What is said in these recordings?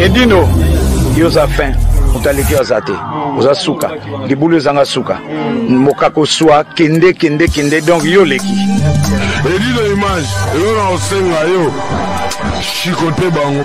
edino yo oza fin moto aleki aza te oza suka libulu ezanga suka mokako swa kende kende kende donc yo oleki edino image elona osenga yo chikote bango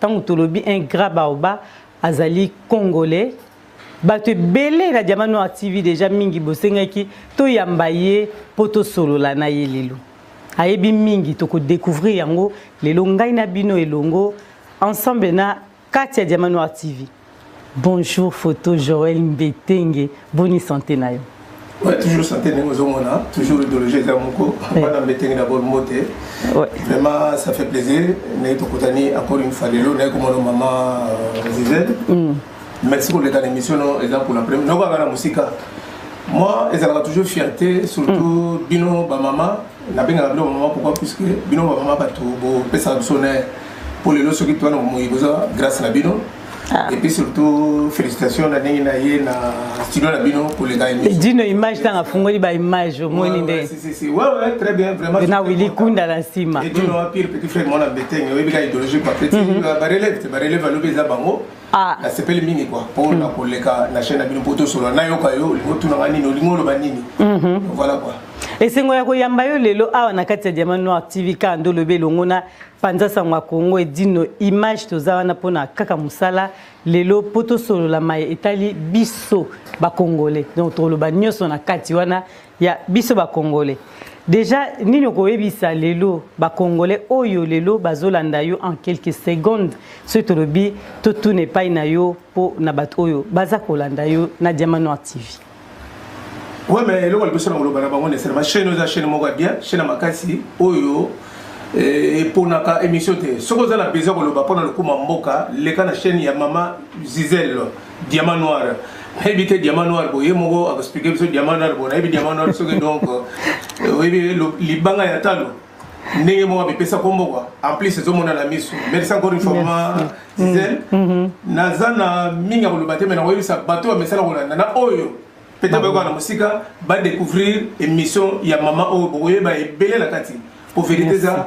Tango tolobi un grand baoba azali congolais bato ebele na diama noir tv deja mingi bosengaki toyamba ye mpo tosolola na ye lelo ayebi mingi tokodecouvrir yango lelo ngai na bino elongo ensemble na kati ya diama noir tv Bonjour photo Joël Mbetenge, boni santé na yo? Ouais, toujours santé ndenge ozomona, toujours idéologie eza moko, bana Mbetenge d'abord mbote. Ouais. Vraiment ça fait plaisir, naye tokutani encore une fois lelo, naye komona maman euh, Gisèle. Mm. Merci koleka na émission no eza mpona premier, noko akana mosika. Moi ezalaka toujours fierté, surtout mm. bino ba mama nabengaka bino bamama pourkoi puiske bino bamama bato bopesaka biso na mpo lelo soki towana bomoi boza grâce na bino Ah. Et puis surtout, félicitations na ndenge na ye na studio na bino koleka émission. Dino image tanga afungoli ba image omoni nde. Si si si. Ouais ouais, très bien vraiment. Na Willy Kunda na nsima. Et Dino pire petit frère mwana Beteng, oyebi ka idéologie quoi. Petit ba relève, ba relève alobi eza bango. Ah. nasepeli mingi kua mpo na koleka na chaine na bino mpo tosolola nayoka yo olingi otunanga nini olingi oloba nini mhm. voilà kua esengo ya koyamba yo lelo awa na kati ya diamant noir tv ka ndo olobi elongo na panza sango ya kongo edino image toza wana mpona kaka mosala lelo mpo tosolola maye etali biso bakongole donc tokoloba nyonso na kati wana ya biso ba congolais deja nini okoyebisa lelo ba congolais oyo lelo bazolanda yo en quelques secondes soki tolobi totuna epai na yo mpo na bato oyo baza kolanda yo na diama noir tv oui mais eloko liboso na koloba na bango nesele ba chaine oza chaine moko ya bien chaine ya makasi oyo eh, eponaka émission te soki oza na besoin koloba mpo na lokuma mboka leka na chaine ya mama gisele diamant noir nayebi te diamant noir boye moko akoexplike biso diamant noir boye nayebi diamant noir soki donc euh, oyebi libanga ya talo ndenge moko amipesa kombo kua en plus ezomona na miso merci encore une fois mama gisele mm. mm-hmm. naza na mingi ya koloba te mai nakoyebisa bato oyo bamesana kolanda na oyo pete bayokaa na mosika badécouvrir émission ya mama oyo bokoyeba ebele na kati po verité eza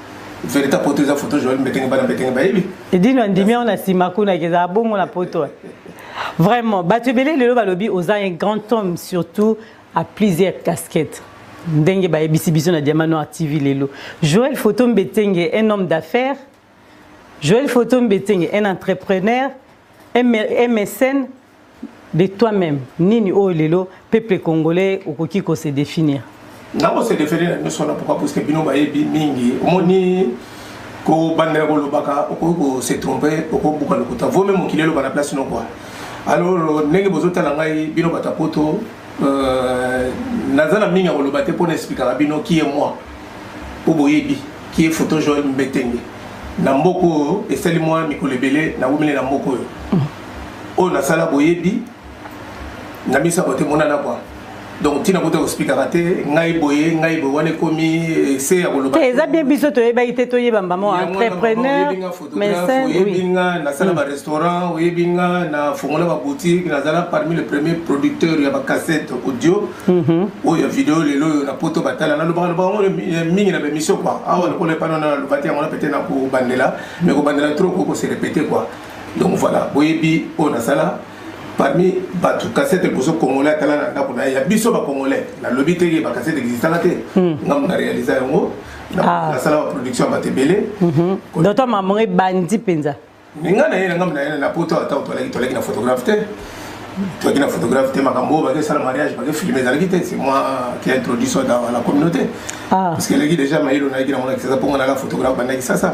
verita poto eza foto joel mbetenge bana mbetenge bayebi edino andimi yango na nsima kuna eza bongo na poto vraiment bato ebele lelo balobi oza un grand homme surtout à plusieurs casquettes ndenge bayebisi biso na diamant noir tv lelo joel photo mbetenge un homme d'affaires joel photo mbetenge un entrepreneur msn de toi même nini oyo lelo peuple congolais okoki ko se définir nako se définir na miso na pourquoi parce que bino bayebi mingi omoni kobandela kolobaka okoki ko se tromper okobuka lokuta vaut même mokili eloba na place no quoi alors ndenge bozotala ngai bino bato ya poto euh, naza na mingi ya koloba te mpo na esplikaka bino kie moi mpo boyebi kie photo joel mbetenge na mboka oyo esali mwa mikolo ebele nawumeli na mboka oyo oyo nasala boyebi na miso ya bato emonana kwa donc ntina bota kospikaka te ngai boye ngai boye wana ekomi eh, se ya koloba eza bien biso toyebaki te toyeba mbamo entrepreneuryebinga photographe oyebi nga nasala mm. barestaurant oyebi nga nafongola baboutique nazala parmi le premier producteur ya bacassette audio mm-hmm. oyo ya video lelo oyo na poto batala nalobaka lobaka yango eh, mingi na bemission kua awa lokola epana na loba te yango na pete na kobandela mais kobandela trop ko kose repete kua donc voilà boyebi oyo nasala parmi bato kasete liboso congolais atala na ndako na ye ya biso bacongolais nalobi te ye bakasete existaka te hmm. ngambo na réalisa yango ah. nasala baproduction ya bato ebele mhm. doto mamongo ebandi mpenza ninga na ye na ngambo na ye na poto ata tolaki tolaki na photographe te tolaki na photographe te makambo oyo bakesala mariage bakefilme ezalaki te c'est moi qui introduit ça dans la communauté ah. parce que eleki déjà mayelo nayaki na monakisasa mpo nga naka photographe bandaki sasa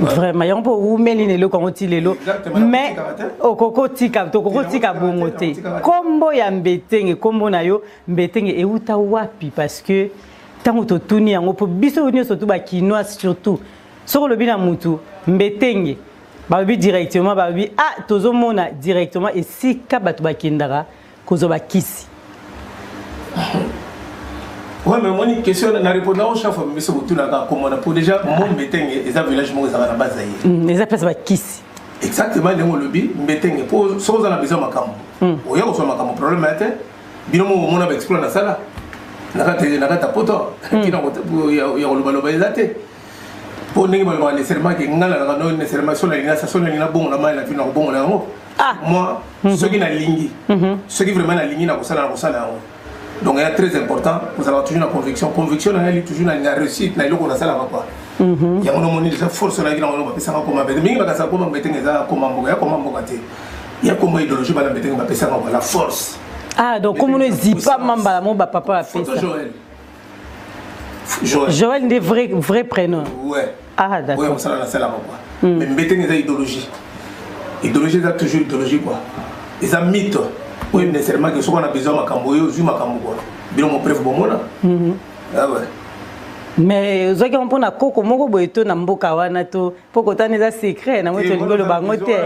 vraiment yango mpo owumeli na eloko yango ti lelo mais okokotika tokokotika bongo te nkombo ya mbetenge nkombo na yo mbetenge euta wapi parce que ntango totuni yango mpo biso nyonso tu bakinois surtout soki olobi na motu mbetenge balobi directement balobi ah tozomona directement esika bato bakendaka kozwa bakisi Ouais, mais moni question na répondre au chef mais ce tout là comme on a pour déjà mon beteng et ça village mon ça la base là. Mm, les appels va kiss. Exactement les lobby beteng pour sans la besoin makam. Mm. Oya ko soma makam problème là tête. Bino mo mon avec exploit na sala. Na ka te na ka ta poto. Kina ko ya ko loba loba ezate. mpo ndenge balobaka necessairement ke ngai nalaka no necessairement so nalinga sa so nalingi nabongola mai na vino nakobongola yango ah. moi mhm. soki nalingi mhm. soki vraiment nalingi nakosala nakosala yango donc ya très important kozalaka toujours na conviction conviction na ngai toujours nalinga réussite na eloko nasalaka kua mhm. yango nomoni deja force nayaki nango bapesaka koma mbete mingi bakasa koma mbetenge eza koma mboka ya koma mboka te ya koma idéologie bana mbetenge bapesaka kua la force ah donc komona ezipama mbala mo bapapa bapesa Joël. Joël nde vrai vrai prénom. Ouais. Ah d'accord. Ouais, mosala na sala quoi. Mm. Mais mbeteni eza idéologie. Idéologie eza toujours idéologie quoi. Eza mythe. Oui, mais seulement que soki on a besoin makambo yo zui makambo quoi. Bino mon preuve bomona. Mhm. Ah ouais. mais ozwaki yango mpona koko moko boye to na mboka wana to mpo kotana eza secret na moi tolingi oloba yango te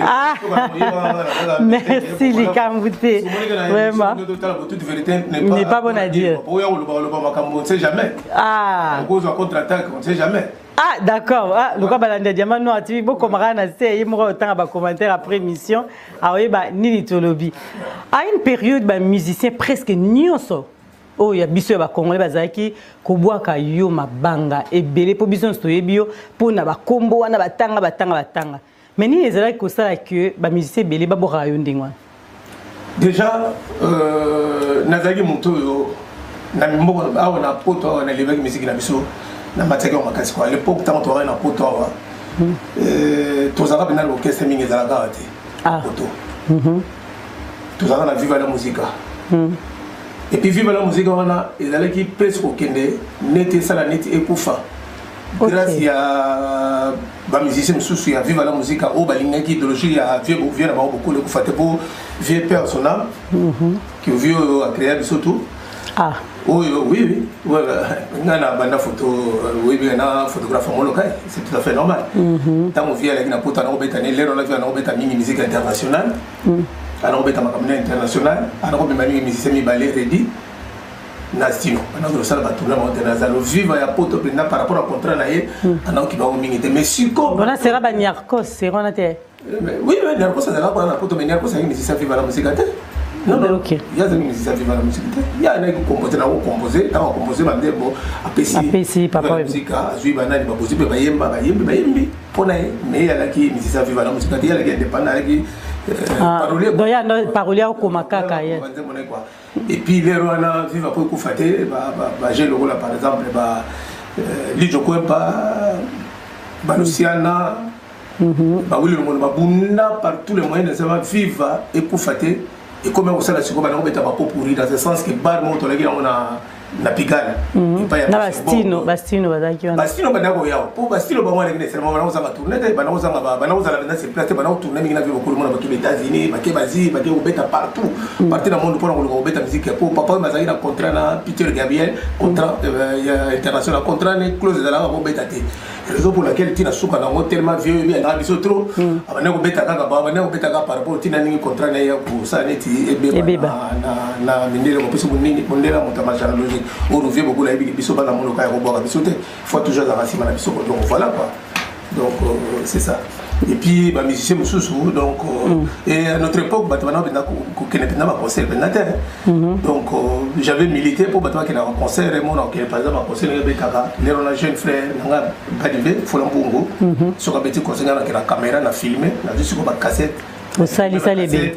ah! merci likambo te vraiment n'est pas bon à dire ah ah d'accord ah, lokola balandi ya diama noir ti bokomaka na se ye moko otanga bacommentaire après émission aoyeba nini tolobi à une période bamusicien presque nyonso oyo ya biso ya bakongole bazalaki kobwaka yo mabanga ebele mpo biso nyonso toyebi yo mpo na bakombo wana batanga batanga batanga mais nini ezalaki kosala ke bamusicien ebele babwakaka yo ndenge wana déjà euh, nazalaki moto oyo na mimoko awa na poto awa nalebaki miziki na biso na matiaki yango makasi kua lepoke ntango tozalaki na poto awa hmm. euh, tozalaka mpenza na orchestre mingi ezalaka awa te ah. poto mhm. tozalaka na viva la musica hmm. epuis viva la musica wana ezalaki presque kokende neti esala neti ekufa grâce ya bamusicien mosusu ya viva la musica oyo balingaki idéologie ya vieux na bango bokolo ekufa te mpo vieux personal mhm. que vieux oyo acrea biso tout Ah. Oyo, oui, oui. Voilà. Nga na banda photo, euh, oui, bien, na photographe en molokai. Hein. C'est tout à fait normal. Mhm. Tant qu'on vient avec na pota, na obeta, ni l'ero, na vient, na obeta, mimi musique internationale. Mhm. Alors obeta, ma caméra internationale. Alors obeta, mimi musique, mi balé, ready. Na stino. Ana ko sala ba tourna monte na zalo viva ya poto penda par rapport à contrat na ye. Mhm. Ana ko ba o mingi te. Mais si ko. Bona sera ba nyarkos, sera na te. Eh, oui, oui, Narcos azalaka kuna na poto, mais Narcos azalaki musicien viva la musica te. Non, non, okay. ye azalaki musicien viva la musica te. Ye alaki kokompose na kokompose, ntango akompose bandembo, apesi apesi papa musica, azwi banani bakozi mpe bayemba, bayembi, bayembi mpo na ye, mais ye alaki musicien viva la musica te, ye alaki indépendant, alaki euh, ah, parolier. Donc ye parolier akokoma kaka ye. Banzembo na ye kua. et puis lelo wana viva ko ekufa te baje lokola par exemple ba euh, lijo kuempa balusiana mhm. bawili longono babunda par tous les moyens nasema viva ekufa te ekomi ya kosala sikoyo bana kobeta bapopuri dans ce sens que bar moko tolaki yango na na pigana mhm. epai ya na bastino bastino bazalaki wana bastino banda koya mpo bastino bango aleki na esalema bana kozanga tourne te bana kozanga bana kozala benda sur place te bana kotourne mingi na vie bokolo mona bato na états-unis bake bazi bake kobeta partout mhm. partout na monde mpona koluka kobeta musique ya mpo papa oyo bazalaki na contrat na peter gabriel contrat mhm. euh, international contrat ne close ezalaka kobeta te raison pour laquelle ntina suka nango tellement vie oyebi alingaka biso trop hmm. abandaki kobeta kaka babandaki kobeta kaka par rapport ntina ndenge contrat na ye ya kosala neti ebeba na mindele kopesi monini mondela moto ya majara logique oyo rovie bokola yebi biso bana monoka ya kobwaka biso te faut toujours azalaka nsima na biso kodongo voilà quoi donc euh, c'est ça et puis ba musiciens mususu donc euh, mm. et à notre époque bato bana benda kokende mpenza baconcert mpenza te mhm. donc euh, j'avais milité mpo bato bakenda baconcert emona okende mpenza baconcert ndenge ebetaka ndenge na jeune frère nanga badive fola mbungu mhm. soki abeti concert nga nakenda caméra na filme nazwi sikoyo bacassette osalisa lebe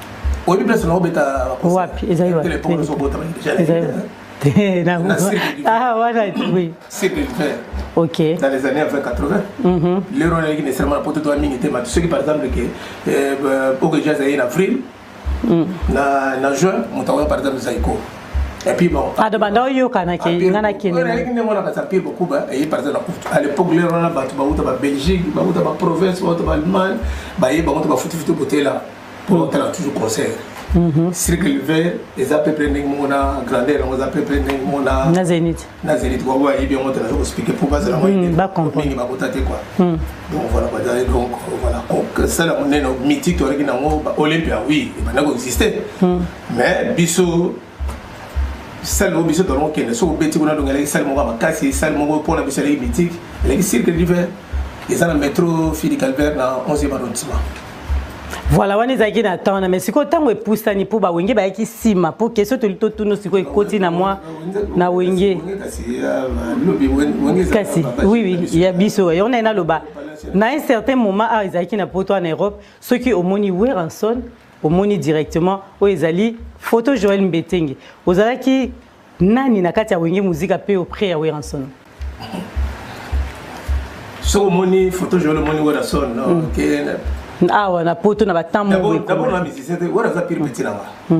oyebi place na obeta wapi ezali wapi ezali ah wana oui ok dans les années 20 80 lero naleki na esalama na poto toa mingi te mati soki par exemple ke oke jazz aye na avril na juin moto akoya par exemple zaiko ado banda oyokanaki nga nakendealeki ndenge wana baza pire bakuba eye par exemple à l'époque lero wana bato bauta ba belgique bauta ba province bauta ba allemagne baye bango to bafutufutu botela mpo otala toujours concert mhm. circle vert eza pepe ndenge moko na grandeur yango eza pepe ndenge moko na zenit na zenit kua bayebi yango te naza kospike mpo bazala mingi mhm, bakota te kua mhm. donc voilà bazali donc voilà sala monene mythique toyalaki nango olympia oui ebanda koexiste mais biso sale moko biso tolongo kende soki obeti kuna donc eleki sale moko ya makasi sale moko mpo na biso eleki mythique eleki cirque d'hiver eza na metro fili calvaire na 11e arrondissement voilà wana ezalaki na temps na mais sikoyo ntango epusani mpo bawenge bayaki nsima mpo question toli totuna sikoyo ekoti na mwa na wenge kasi oui oui ya biso yango naye naloba na un certain moment awa ezalaki na poto en europe soki omoni weranson omoni directement oyo ezali photo Joël Mbetenge ozalaki nani na kati ya wenge muzika mpe auprès ya Werrason soki omoni photo Joël omoni Werrason mm. awa na poto na batambo d'abord na musicien te Werrason pire petit na nga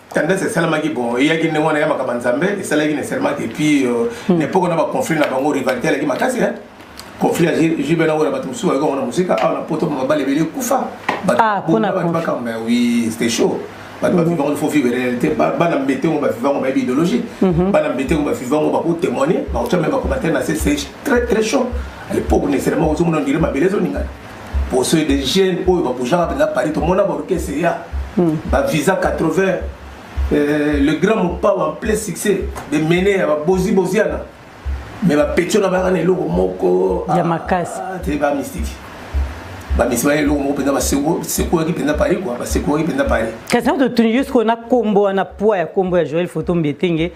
tendance esalamaki bon eyaki ndenge wana ya makambo ya nzambe esalaki na esalamaki epuis euh, hmm. na epoko na baconflit na bango rivalité alaki makasi conflit ya jbe nango na bato mosusu bayaki yango na mosika awa na poto mabala ebele ekufa bato ah, bakamba ya wi c'était chaud bato mhm. bavivango fo vivre réalité bana mbete ngo bavivango bayebi idéologie mhm. bana mbete ngo bavivango bakotémoigne bakotia me bacommentaire na se c'est très très chaud à l'époque nécessairement ozomona ondire mabele ezoningana poso ye des jeunes oyo baboujaka mpenza paris tomona baorkestre ya hmm. bavisa 80 euh, le grand mopao en plein succès de mene ya babozi boziana mais bapetio na bayaka na eloko moko ya ah, makasi ah, te bamystike bamisi baya eloko moko mpenza basekwaki mpenza paris kua basekwaki mpenza paris kasi na totuni yo sikoyo na nkombo wana poi ya nkombo ya joel foto mbetenge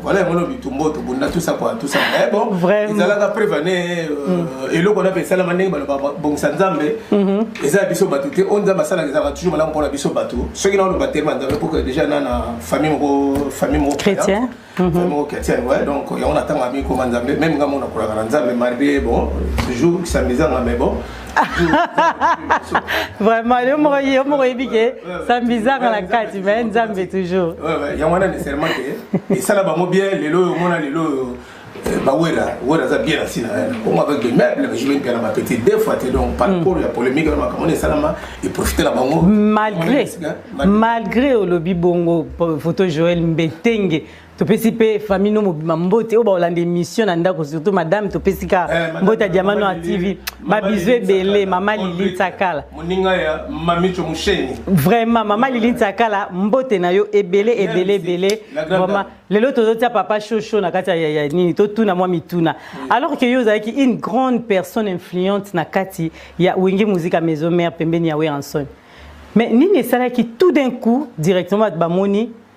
Voilà yango lobi tumbo tobunda tout ça quoi tout ça. Eh bon, ezalaka preuve ne eloko na pesala mandenge balo bongisa Nzambe. Eza biso batu te on Nzambe asala ezalaka toujours malamu pona biso batu. Soki na loba tellement Nzambe pour que déjà na na famille moko famille moko chrétien. Famille moko chrétien ouais donc yango na tanga mi ko Nzambe même nga mona kolaka na Nzambe marié bon toujours s'amusant mais bon vraiment yo moko yo moko yebi ke sambi ezanga na kati mais nzambe toujours yango wana nécessairement ke esala bango bien lelo oyo omona lelo oyo eh, bawera wera aza bien asi na yango avec des meubles mais jobeni mpe na bapeti deux fois te donc par rapport ya polémique wana makambo wana esalama eprofite na bango malgré malgré olobi bongo photo joel mbetenge topesi mpe famille no mobima mbote oyo bakolanda émission na ndako surtout madame topesi ka eh, mbote ya diamano ya tv babizu ebele mama lili nsakala vraiment mama lili nsakala mbote na yo ebele ebele ebele vraiment lelo tozotia papa shosho na kati ya nini totuna mwa mituna mm. alors que yo ozalaki une grande personne influente na kati ya wenge musica maison mare pembeni ya weranson mais nini esalaki tout d'un coup directement bato bamoni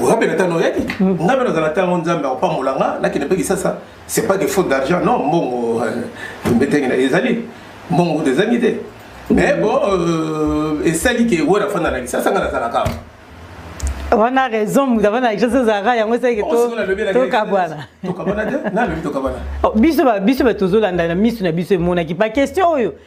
oyape na ntango oyaki mm. ngai mpe nazala ntango nzambe akopambola nga nakende mpe kisasa c'est pas que faute d'argent non mbongo euh, mbetenge na ezali mbongo kutu ezangi te mais mm. bon euh, esali ke oyo nafanda na kisasa ngai nazalaka wana raison moto avanda na kisasa ezalaka yango esali ketokabwana oh, biso bato tozolanda na miso na biso emonaki pa question oyo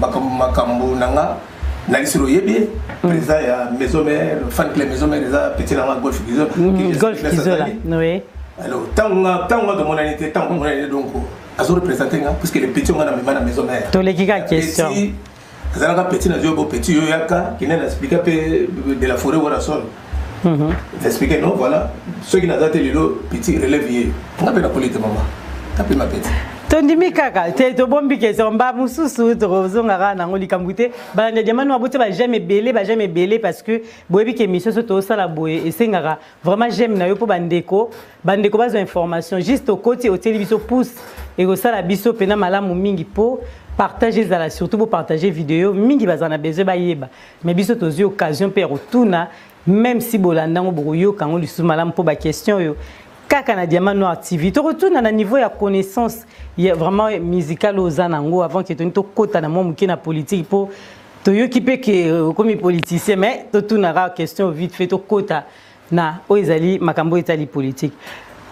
makambo makambo na nga na lisolo oyebi ye mm. président ya maison mère fan club maison mère eza petit na nga golf kizo mm, golf kizo la oui alors tango nga tango nga tomonani te tango tomonani te donc azo représenter nga puisque le petit nga na mema na maison mère toleki ka question azalaka petit na yo bo petit yo yaka kine na expliquer pe de la forêt wala sol Mhm. expliquer non voilà soki naza te lelo petit relève ye nga mpe nakoli te mama nga mpe mapeti tondimi kaka te tobombi kestion mba mosusu tokozonga kaka nango likambo te balanda diamani baboti ba j'aime ebele ba j'aime ebele parce que boyebi ke émission so tosala boye esengaka vraiment j'aime na yo mpo bandeko bandeko bazwa information juste okoti otieli biso pouce ekosala biso mpena malamu mingi mpo partage ezala surtout bopartage video mingi baza na besoin bayeba mais biso tozwi occasion mpe ya kotuna même si bolanda yango bokoyoka yango lisusu malamu mpo baquestion oyo kaka na diamant noir tv tokotuna na niveau ya connaissance ya vraiment musical oyo oza nango avant ke toni tokɔta na mwa moke na politique mpo toyoki mpe ke okomi politicien mais totunaka question vite fait tokɔta na oyo ezali makambo oyo etali politike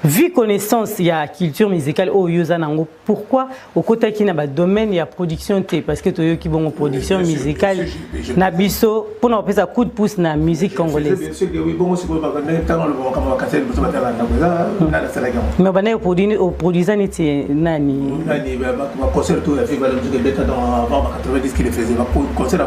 vu connaissance ya culture musicale oyo yo oza nango pourquoi okotaki na badomaine ya production te parce que toyoki bongo production oui, musicale na biso mpo na kopesa coup de pouce na musique congolaise mais obandaki oproduisa neti nani concert ya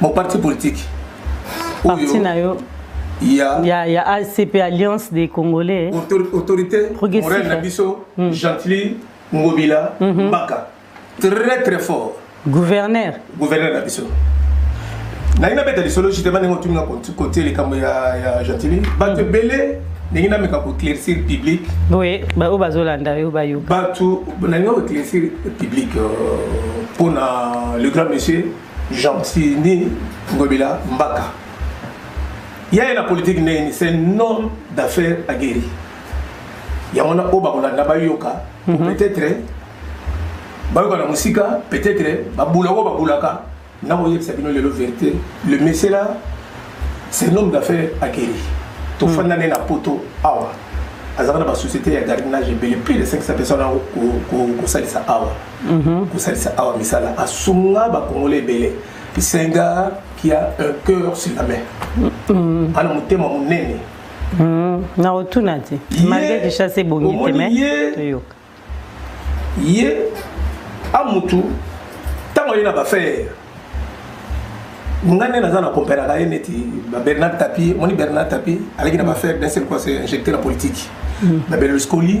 Mon parti politique. Parti na yo. Il y a, il y a, il y a ACP, Alliance des Congolais. Autor, autorité, Morel Nabiso, mm. Gentili, Ngobila, mm -hmm. Baka. Très très fort. Gouverneur. Gouverneur Nabiso. nalingi nabeta lisolo justement ndenge otumi na kote likambo ya gentili bato ebele ndenge nameka koclaircir public oyo bazolanda yo bayoka bato nalingi koclaircir public euh, mpo na le grand monsieur gentini ngobila mbaka ya ye na politike ndenge nini c'est nom d'affaire aguerri yango wana oyo bakolanda bayoka mhm. peut-être bayoka na mosika peut-être babula oyo babulaka nakoyebisa bino lelo verité le monsieur là c'est nom d'affaire aguerri tofanda mhm. nde na poto awa azalaka na basociété ya gardiennage ebele plus de 500 personnes kosalisa awa Mhm. kosalisa awa misala asunga bakongole ebele senga qui a un cœur sur la main mhm. ana motema monene mhm. na otuna te malgré kishasa ebongi te me toyoka ye amutu ntango aye na bafere nga nde naza na komperaka ye neti bernard tapi moni bernard tapi alaki na bafere d'un seul coup se injecte na politique na berluscoli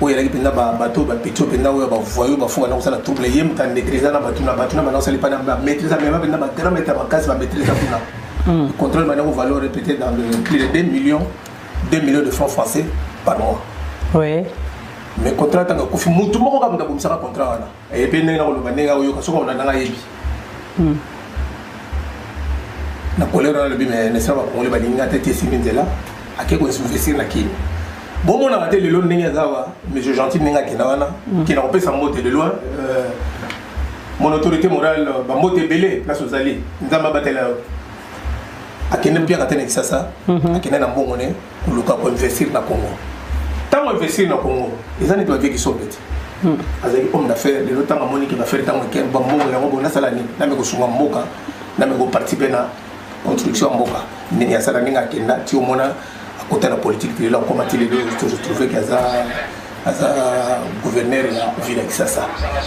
oyo elaki mpenza bato bapetio mpenza oyo bavoyo bafuka na kosala trouble ye moto amaîtrisa na bato na bato na bana kosala epai na bamaîtrisa mema mpenza bagrand maître ya makasi bamaîtrisa kuna hmm. contrôle bana kovaleur peut-être dans le plus de 2 millions 2 millions de francs français par mois oui mais contrat ntango akufi motu moko kaka moto abongisaka contrat wana Et puis ndenge nakoloba ndenge akoyoka soki akolanda ngai ayebi hmm. na kolero nalobi me nesala bakongole balingi ngai te tesimi nzela ake koinvestir na kini bomonaka te lelo ndenge aza wa monsieur gentil ndenge akenda wana hmm. kenda kopesa mbote de loin euh, mon autorité morale euh, bambote ebele place ozali nzambe abatela yo akende mpiaka te na kisasa hmm. akende na mbongo ne koluka ko investir na Congo tango investir na Congo eza neti bavie kisombe te hmm. azali homme d'affaires lelo ntango amoni ke bafere ntango eke bambongo yango bo nasala nini name kosunga mboka name koparticipe na construction ya mboka ndenge asala ndenge akenda ti omona akota na politique lelo akoma ti lelo totrouve ke aza aza gouverneur ya ville ya kisasa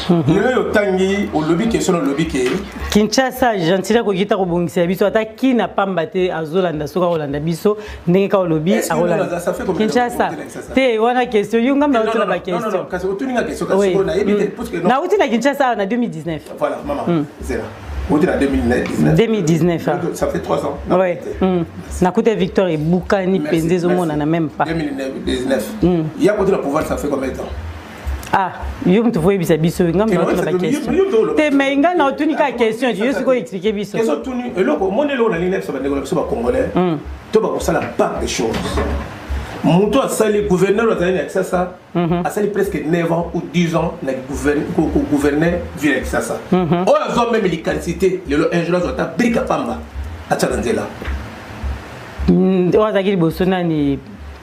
mhm. lelo oyo otangi olobi ke soki olobi ke kinshasa gentile akoki ta kobongisa ya biso ata kina pamba te azolanda soki akolanda biso ndenge kaka olobi akolalakinshasa te wana question yo ngambi naotuna baquestionnauti na kinshasa awa na 2019 Odi na 2019. 2019. Hein. Ça fait 3 ans. Non, ouais. Mm. Na côté victoire et Boukani Penzezo Mona na même pas. 2019. Mm. Il y a côté le pouvoir ça fait combien de temps Ah, yo mutu faut yebisa biso nga mna otuna baquestion te mai nga na otuni kaka question yo sikoyo explike biso ezo tuni eloko omoni eloko nalingi nayebisa bandeko na biso bacongolais hmm. to bakosala part de choses moto asali gouverneur azali na kisasa mhm. asali presque 9 ans ou 10 ans na gouverne ville ya kisasa mhm. oyo azwa meme likanisi te lelo un jour azwa ata brika pamba atya na nzela hmm, oyo azalaki liboso nani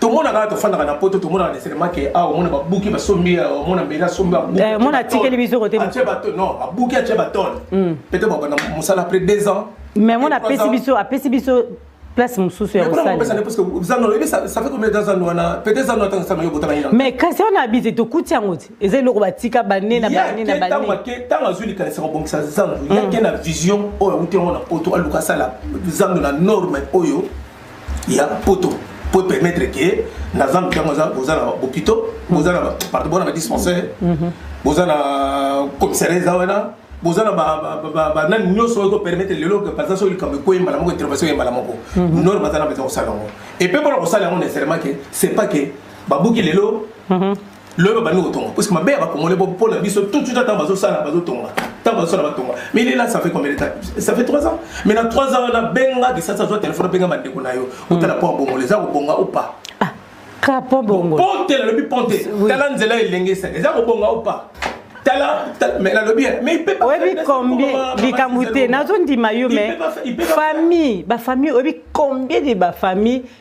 tomonaka awa tofandaka na poto tomonaka neselema ke awa omona babuki basombi omona mbeli asombi omona eh, atikeli biso kote bato non babuki atye batole hmm. pete babanda mosala après deux ans mais mona apesi biso apesi biso place mosusu ya kosalamais kasi wana abite tokuti yango te eza eloko batika bane na bane na banentango azwi likanisa kobongisa zando yake na vision oyo awuti yango na poto aluka asala zando na norme oyo ya poto po permettre ke na zandu tango boza na bopito boza na pardon bona ba dispensaire mhm. boza na commissariat eza wana boza na banani nyonso oyo ekopermettre lelo par exemple soki likambo ekwei mbala moko intervention ye mbala moko mhm. nor baza na besoin kosala yango epe mpona kosala yango nécessairement ke c'est pas ke babuki lelo mhm. loye babandi kotonga parce que mabe ya bakongole po mpo na biso tout tout ntango bazosala bazotonga ntango bazosala batonga mais lela ça fait combien de temps ça fait 3 ans mais na 3 ans wana benga kisasa azwa telefone abenga bandeko na yo otala mpo abongola eza kobonga ou pas ka mpo bongo ponte nalobi ponte tala nzela elengesa eza kobonga ou pas tala mais nalobi mais il peut pas oyebi combien likambo te nazondima yo mais famille bafamille oyebi combien de bafamille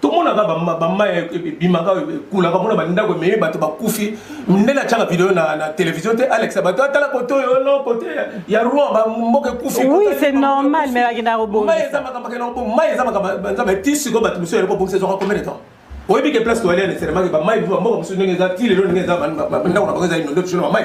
tomonaka bamai ebimaka ekulaka mona bandako ememi bato bakufi ndele atyaka video na, na televizio te alex bato atala kote oyo no kote ya roi bamboka ekufi oui c'est normal mais bakenda kobongisa mai eza makambo akenda kobonga mai eza makambo banza mai ti sikoyo bato mosusu yali kobongisa ezwaka combien de temps oyebi ke place toyali ya neseremaki bamai bamboka mosusu ndenge eza ti lelo ndenge eza bandako na bango eza inondo tisolo bamai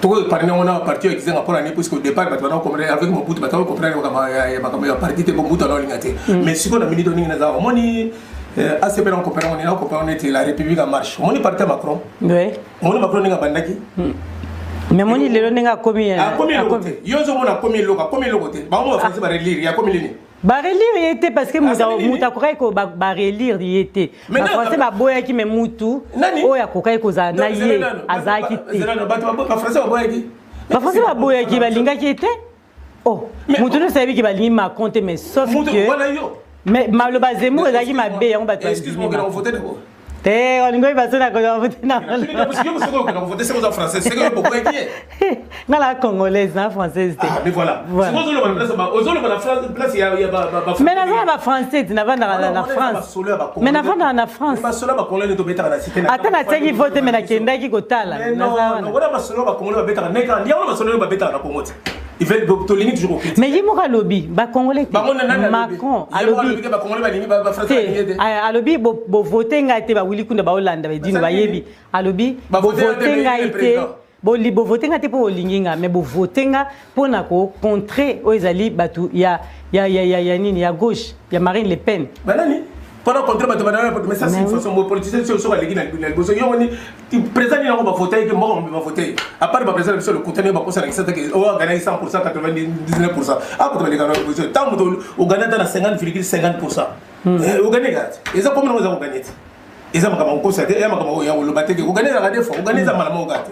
toko epargne yango na parti oyo ekizanga mpona ne puisque au départ bato bana comprendre avec mobutu bato bacomprendre makambo ya parti te mobutu ana olinga te mm. mais sikoyo na minute oningi naza omoni eh, acp na comprendre yango nina comprendre neti la république en marche omoni parti ya macron omoni macron ndenge abandaki mm. mais moni lelo ndenge akomi eh, akomi eloko te yo ozomona akomi eloko akomi eloko te bango bafrançais barelire akomi nini barelire ye te parce que moto akokaki ko barelire ye te bafrançais baboyaki me mutu oyo akokaki kozala na ye azalaki te bafrançais baboyaki balingaki ye te oh moto nyonso ayebiki balingi macron te mais sauf que mais maloba zemmour ezalaki mabe yango bato Eh, olingi oyeba se nakoloba mvuti na nga la congolaise na française te ah, mais naza na bafrançais ti navandaka na france mais navandaka na france ata natiaki vo te me nakendaki kotala naza wana Yvette Bob tolingi toujours au Mais yimo alobi ba congolais Macron alobi ba congolais ba lingi ba français ba alobi bo bo voter ngai te ba Willy Kunda ba Hollande ba dino ba yebi alobi bo voter ngai te boli bo voter ngai te po olingi nga mais bo voter nga po na ko contrer oyo ezali batu ya ya ya ya nini ya gauche ya Marine Le Pen. Banani? Pendant contre bato badana bato mais ça c'est une façon moi politicien sur sur la ligue na liboso yo wani président ni yango ba voter que moko ba voter à part ba président biso le contenu ba kosa na kisata que oh gagner 100% 99% ah bato baleka na opposition tant moto o gagner dans 50,50% o gagner gati eza combien on a gagné eza makambo kosa te ya makambo ya koloba te ko gagner ezaka defo ko gagner eza malamu okati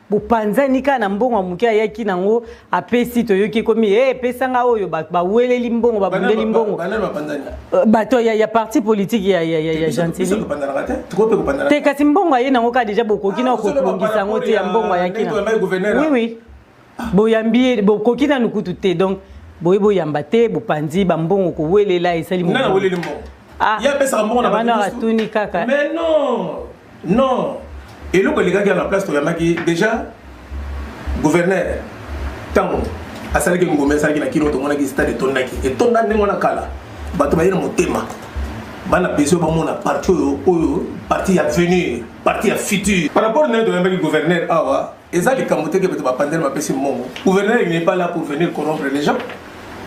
bopanzani kaka na mbongo ya moke ayaki nango apesi toyoki ekomi e eh, pesa nga oyo baweleli ba mbongo babundeli mbongo euh, bato ya, ya parti politique ya, ya, ya, ya gentili te kasi mbongo aye nango kaka deja bokoki ah, na kokongisa yango te ya mbongo ayaki na oui oui ah. boyambi ye bokoki nanu kutu te donc boye boyamba te bopanzi bambongo kowelela esali ah, ya pesaka mbongo na bana atuni kaka mais non non eloko elekaki ya na place toyambaki déjà gouverneur ntango asalaki ngombe asalaki na kino tomonaki stade etondaki etonda ndenge wana kala bato baye na motema bana besoin bamona parti oyo oyo parti ya venir parti ya futur par rapport nayo toyambaki gouverneur awa eza likambo te ke bato bapandela bapesi mbongo gouverneur il n'est pas là pour venir corrompre les gens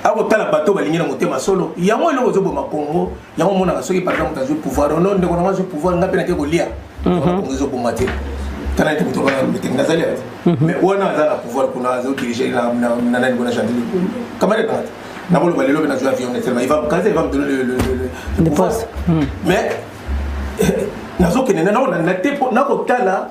akotala bato balingi na motema solo yango eloko ezoboma congo yango omonaka soki par exemple moto azwi pouvoir ono ndeko nanga azwi pouvoir nga mpe nake kolia mhm. kongo ezoboma te tala ete moto mitenge nazali ati mhm. mais wana aza na pouvoir kuna azodirige na nani kuna gentil kamare nanga te nakoloba lelo mpe nazwi avion etelema eva mkaza eva mdolo le poste mais nazokende nanao na te mpo nakotala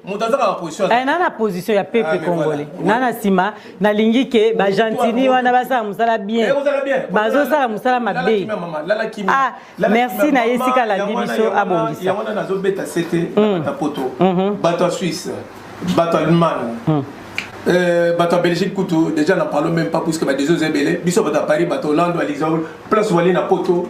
moto azaka na position eh, na na position ya peuple ah, congolais na na nsima nalingi ke bagentini wana basala mosala bien eh, bazosala mosala mabe ah, merci na ye esika alandi biso abongisa yango wana nazobeta sete hmm. na poto mhm. bato ya suisse bato ya allemagne hmm. Euh, bato ya belgique kutu déjà na parlo même pas puisque badesose ebele biso bato ya paris bato hollande alisaul place wali na poto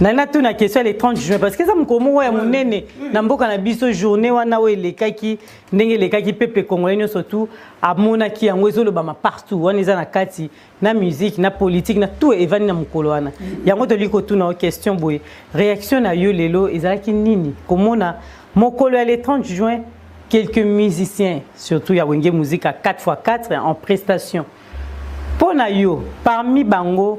na na tuna question le 30 juin parce que eza mokolo moko ya monene na mboka na biso journée wana oyo elekaki ndenge elekaki peuple congolais nyonso tout amonaki yango ezolobama partout wana eza na kati na musique na politique na tout evandi na mokolo wana yango tolingi kotuna yo question boye réaction na yo lelo ezalaki nini komona mokolo ya le 30 juin quelques musiciens surtout ya wenge musique à 4 x 4 en prestation mpo na yo parmi bango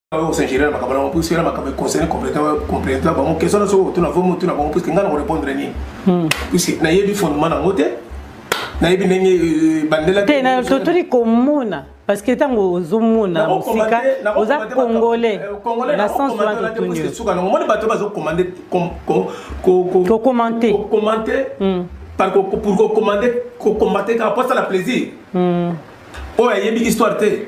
osingele na makambo nango puisque na makambo econcerne complétement bango question na soki otuna vo motuna bango puisque ngai na korépondre nini hmm. puisque nayebi fondement nango te nayebi ndenge euh, bandela te totoli komona parce que ntango ozomona mosika oza congolais euh, na sens wana totuniosuka nango omoni bato bazokomande kokomante hmm. pour kokomande kokombateka mpo asala plaisir hmm. oyo ayebi histoire te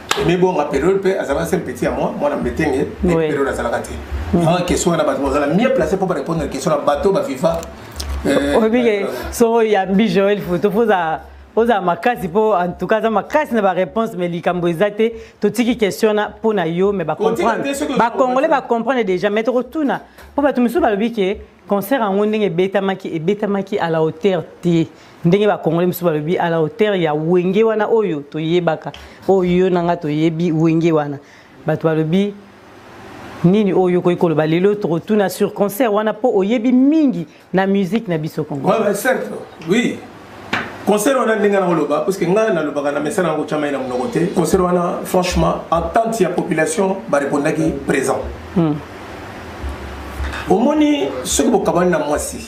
eme bonga periode mpe azalaka se petit ya moi mwana mbetenge mais periode azalaka te aa question wana bato bazala mieux place mpo barépondre question na bato baviva obike soko oyambi joel foto mpo ozala ozala makasi mpo en tout cas aza makasi na baréponse mais likambo eza te totiki question wana mpo na yo mais bacomprendre bacongolais bacomprendre déjà mais tokotuna mpo bato mosusu balobi ke concert yango ndenge ebetamaki ebetamaki à la hauteur te ndenge bacongolais mosusu balobi à la hauteur ya wenge wana oyo toyebaka oyo yo na ngai toyebi wenge wana bato balobi nini oyo okoki koloba lelo tokotuna sur concert wana mpo oyebi mingi na musique na biso congo ouais, ouais, certes. oui concert wana ndenge na koloba parce que ngai nalobaka na mesana yango tyama ye na monoko te concert wana franchement entente ya population barepondaki présent hmm. omoni soki bokabani na mwasi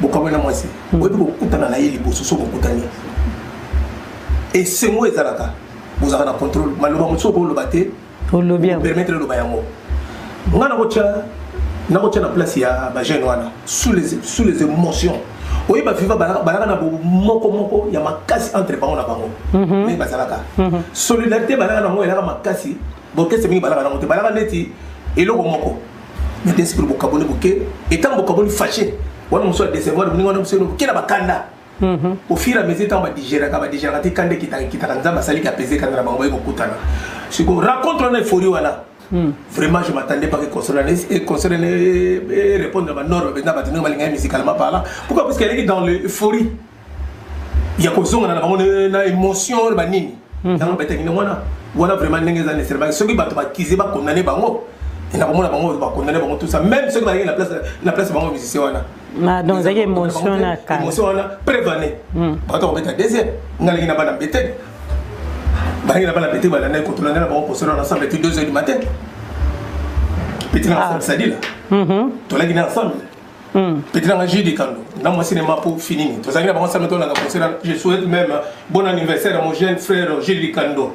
bokabani na mwasi hmm. oyebi kokutana na ye liboso soki bokutani esengo ezalaka bozalaka na contrôle maloba mosusu okoloba te olobi yango permettre loba yango nga na kotia na kotia na place ya ba jeune wana sous les sous les émotions oyebi baviva balaka na bomoko moko ya makasi entre bango na bango mhm. ndenge bazalaka mhm. solidarité balaka nango elaka makasi borkestre mingi balaka nango te balaka neti eloko moko mais te esprit bokaboli boke etango bokaboli fache wana mosusu ya decevoir moninga wana mosusu kela bakanda Mhm. au fur et à mesure ntango badigeraka badigeraka te kanda ekitaka ekitaka nzambe asaliki apese kanda na bango ekokutana siko racontre wana efori wana hmm. vraiment je m'attendais pas que console et console et répondre ba norme benda ba tenir balinga musicalement parlant pourquoi parce qu'elle est dans l'euphorie ya kozonga na bango na émotion ba nini hmm. ntango betaki nde wana wana vraiment ndenge eza nécessaire soki bato bakize bakondane bango nakomona bango bakondane bango tout ça même soki balaki na place na place bango musicien wana Ah, donc ezalaki émotion na kala émotion wana preuve année hmm. bato bakobeta deuxième nga leki na bana betele bangi na bana betele balandaki kotola ngai na bango posona na ensemble ti 2 heures du matin peti na ensemble ah. sadila mhm. tolaki na ensemble hmm. peti nanga jus de kando na mwasi ne mapo finini tozalaki na bango ensemble tolanda concert je souhaite même bon anniversaire à mon jeune frère Gilles Kando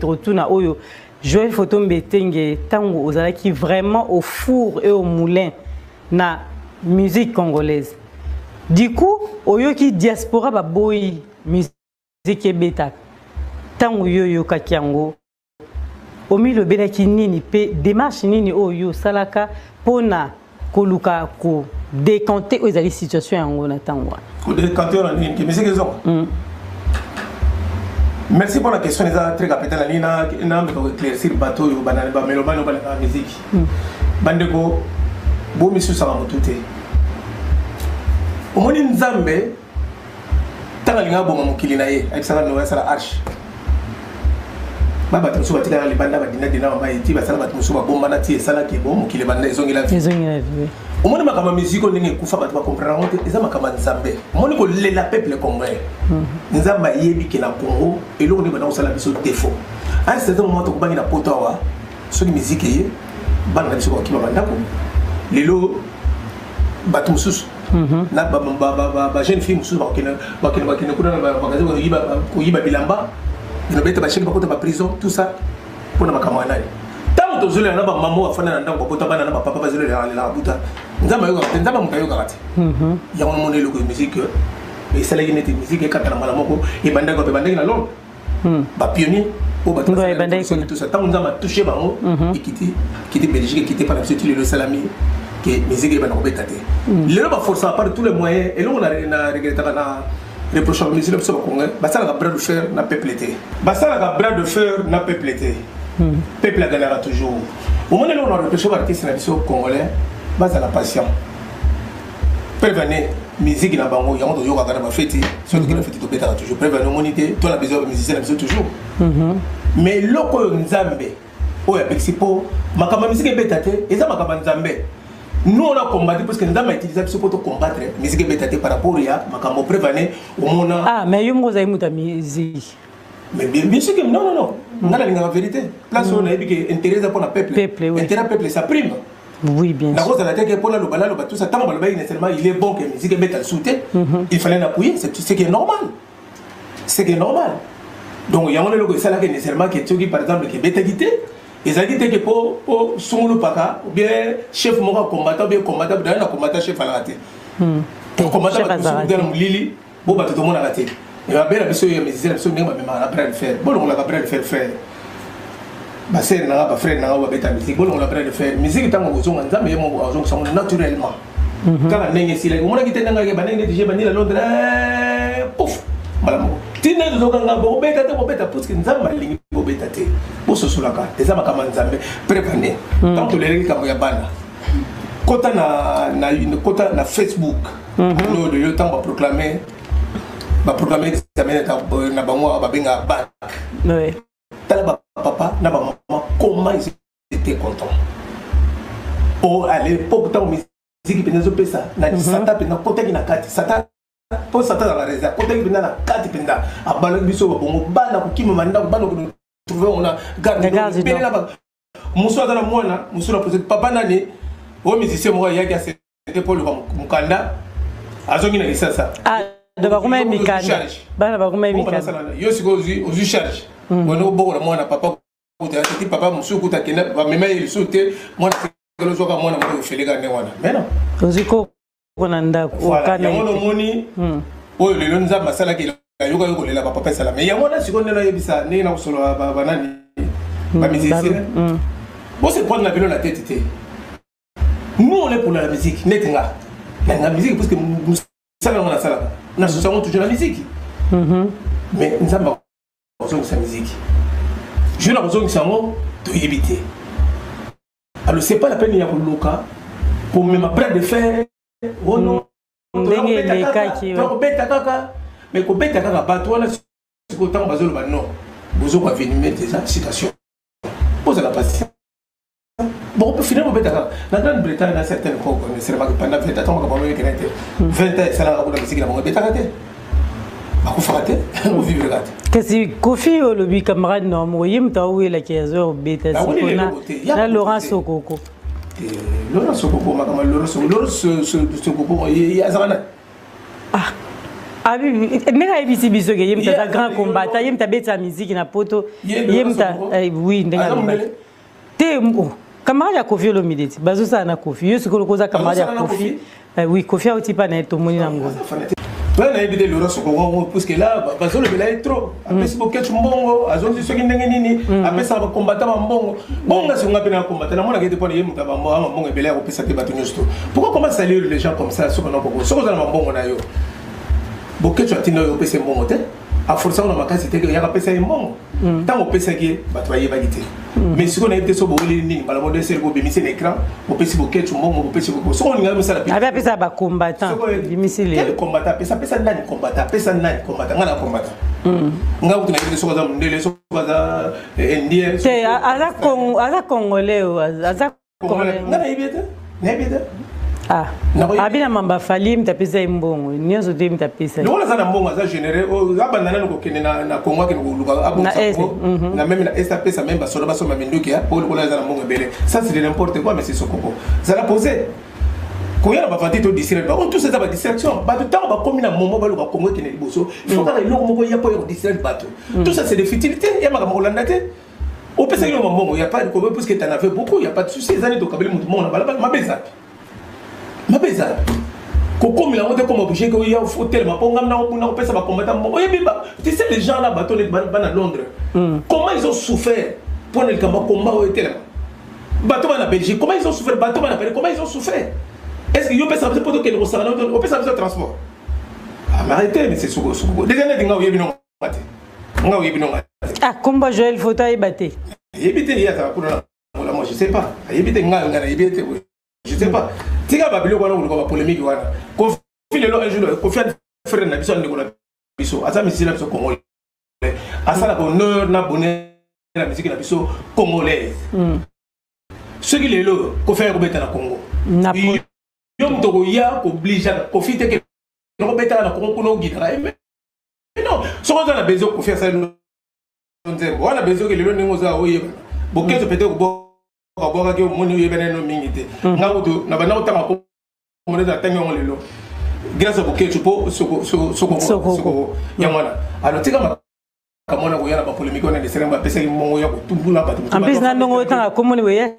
tokotuna oyo joel photo mbetenge ntango ozalaki vraiment au four et au moulin na musique congolaise du coup oyoki diaspora baboyi musique ebetaka ntango yo oyokaki yango omilobelaki nini mpe demarche nini oyo yo osalaka mpo na koluka ko décanter oyo ezali situation yango na ntango wana kodécanter na ndenge misiki ezoko hmm. merci mpo na question eza très capital alingi nameka koéclaircir bato oyo bamelobani oyo balekaka miziki hmm. bandeko bomisusaka motu te omoni nzambe ntango alingaka boma mokili na ye ayebisaka noa asala arche babato mosusu batikala libanda badina dina bamba eti basala bato mosusu babombana ti esalaki bo mokili banda ezongela vie omoni makambo ya miziko ndenge ekufa bato bakomprendre yango te eza makambo ya nzambe omoni kolela peuple congolais mhm. nzambe ayebi ke na congo eloko nde banda kosala biso defo a certain moment tokobangi na poto awa soki miziki eye bana na biso bakokima bandako lelo bato mosusu mhm. na bajeune fille mosusu bakende kuna na bamagasin koyiba bilamba nabeta basheke bakota baprison tout ça mpo na makambo ya nani ntango tozolela na bamama oyo afanda na ndako bakota bana na bapapa bazolelelaka buta nzambe ayokaka te nzambe moto ayokaka te mhm. yango namoni eloko ya musike esalaki neti musike ekata na mbala moko ebandaki wapi ebandaki na londre hmm. ba pionniers oyo bato basalatosa ntango nzambe atouche bango mhm. ekiti ekiti belgique ekiti epa na biso ti lelo esalami ke miziki eyebana kobeta te hmm. lelo baforcaka par tous les moyens eloko na regretaka na reproche ya bamisili biso bakongai basalaka bras de fer na peuple te basalaka bras de fer na peuple te hmm. peuple aganaka toujours omoni eloko na reproche baartiste na biso congolais bazala patient Prévenez musique na bango yango toyokaka na bafeti soki tokenda mhm. feti tobetaka toujours prévenez omoni te to na besoin ya musicien na biso toujours mhm. mais eloko oyo nzambe oyo apekisi mpo makambo ya misiki ebeta te eza makambo ya nzambe nous on a combattu parce que nzambe autiliza biso mpo tocombattre misiki ebeta te par rapport ya makambo prevane omona ah mais yo moko ozali moto ya misiki Mais bien, bien sûr que non, non, non. Mm. Nana lingaka vérité. Place mm. on a dit que intérêt pour le peuple. Peuple, oui. Intérêt peuple, ça prime. Oui, bien sûr. Nakozala te ke pona loba naloba tout ça ntango balobaki na seulement il est bon que musique ebeta lisu te mhm. il fallait n'appuyer c'est ce qui est normal ce qui est normal donc yango na eloko esalaki nécessairement ke soki par exemple ke ebetaki te ezalaki te ke po po sungulu paka ou bien chef moko ya combattant ou bien combattant daya na combattant chef alaka te combattant bato mosusu kuta na molili bo bato tomonaka te mais mabe na biso ya musicien na biso ndenge bamemaka na brin de fer bolongolaka brin de fer frère basere nanga bafrere nanga babeta musique bolongola brin de fer musique ntango kozonga nzambe ye moko azongisa yango naturellement mhm. kaka ndenge esila omonaki te ndenge ayeke bandenge neti je bandila londre eh, pouf mbala moko ntina tozokanga bobeta te bobeta puske nzambe alingi bobeta te bososolaka eza makambo ya nzambe prevane ntango mhm. toleleki likambo ya bana kota na, na, kota na facebook Claude yo ntango baproclame baproclame examen na bango awa babenga bak tala bapapa na bamama comment ils étaient contents o à l'époque ntango miziki mpenza ezopesa na lisata mhm. mpenza kotaki na kati sata mpo sata azala reza akotaki mpenza na kati mpenza abalaki biso babongo bana kokima mandako bana kotrouve ona garde mosu aza na mwana mosu na pose papa nani oyo musicien moko ayaki asete mpo oluka mokanda azongi na lisasa ah, bakoma ye mikanda bana bakoma ye mikanda yo sikoyo ozwi charge hmm. wende obokola mwana papa kuta aseti papa mosusu kuta kenda bamema ye lisusu te mwana ozwaka mwana moko ofele ka nde wana mais non ozwi na ndako voilà yango nomoni hmm. oyo lelo nzambe asalaki nayoka yo kolela bapapa esala me yango wana sikoyo nde nayebisa ndenge na kosolola banani hmm, bamisisile hmm. bose prendre na bino na tete te nous on est pour la musique neti nga nanga musique parce que mosala yango nasalaka nasusa yango toujours na musique mhm. mais nzambe akozongisa musique jour akozongisa yango toyebi te alors c'est pas la peine ya koloka komema bras de fer ono oh ndenge elekaki tokobeta kaka me kobeta kaka bato wana sikoyo ntango bazoloba non bozoko avenime eza citation ozala patient bon finalement bobeta kaka na grande bretagne na certaine ko connaissere bakipanda 20 ans ntango makambo oyekela te 20 ans esalaka kuna misiki na bango ebetaka te bakufaka te ovivre kati kasi kofi oyo olobi camarade na moko ye moto awelaki azo ya kobeta sikona na laurent sokoko eh, laurent sokoko makambo laurent sokoko ye azaka na ah, ah, ndenge ayebisi biso ke ye moto aza grand combattant ye moto abetisa miziki na poto ye moto eh, oui ndenge te oh, camarade ya kofi olomide ti bazosala na kofi yo sikoyo lokoza camarade ya kofi eh oui kofi auti pa na ye tomoni nango nga nayebi te lora sokongongo puiske la bazolobela ye trop mm. apesi boketch mbongo azongi soki ndenge nini mm. apesaka bakombata bambongo bongo nga soki nga mpe nakombata namonaka ete mpona ye moto ya bambongo ebele ya kopesa te bato nyonso to pourquoi comment salir les gens comme ça soki nakoki soki ozala mambongo na yo boketch atinda oyo opesa mbongo te aforsango na makasi te yaka apesa ye mbongo ntango mm. opesaki ye bato bayebaki te mm. mais sikoyo nayebi te so boweleli nini mbala modo eseli bobimisi na écran bopesi boketu mbongo bopesi soko olingaki mosalape apesa bacombattant combattant apesa apesa nani combattant apesa nani combattant ngai na combattant mm. ngai kutu nayebi te soko aza mondele soko aza eh, indien te aza congolais aza nga nayebi ete nayebi ete ah. abina mamba fali mta apesa ye mbongo nyonso te mta apesa lokola aza na mbongo aza généré oh, abanda nani kokende na congo akende koluka abongo mhm. na meme na est apesa meme basoda basomba minduki po oh, lokola aza na mbongo ebele ça c'est de n'importe quoi mais c'est sokoko zala posé koya na bavandi to distraire bango tous eza badistraction bato ntango bakomi na momo baloba kongo ekende liboso il faut kaka eloko moko ya mpo ya kodistraire bato tout ça c'est des futilités ya makambo kolanda te opesaki yo mambongo ya pas de problème parce que t'en avais beaucoup ya pas de souci eza neti okabeli moto mbongo na balabala mabe eza mabe eza kokomela yango te koma oblige ke oya fo telema mpo ngai nako kuna kopesa bakombata mbongo oyebi ba tu sais les gens là bato neti bana londres hmm. comment ils ont souffert mpo na likambo ya komba oyo etelema bato bana belgique comment ils ont souffert bato bana paris comment ils ont souffert est ce que yo opesa biso mpo tokende kosangana opesa biso transport amarete ah, mais c'est sukosuko déjà neti ngai oyebi nongo te nga oyebi no nga ah kombo joel foto ayeba te ayebi te ye azala kuna mola moi je sais pas ayebi te nga nga nayebi te je sais pas tika babiloko wana koluka bapolémique wana kofi lelo un jour kofi adi frère na biso andeko na biso aza misisi na biso congolais asala bonheur na bonheur na miziki na biso congolaise hmm. soki lelo kofi aya kobeta na congo yo moto okoya koblige kofi teke okobetaka na congo kuna ogitaka non soki oza na besoin kofi asali no nzembo wana besoin ke lelo ndenge oza oyebana bokezo pete kobwakabwakaki omoni oyebana eno mingi te hmm. nga kutu na banda kotanga komona eza ntangi yango lelo grâce ya bokezo mpo sokosoko yango wana alors tika makambo wana koya na bapolemiki wana deserembo apesaki mongo ya kotumbula bato en plus na ndongo otanga komoni weye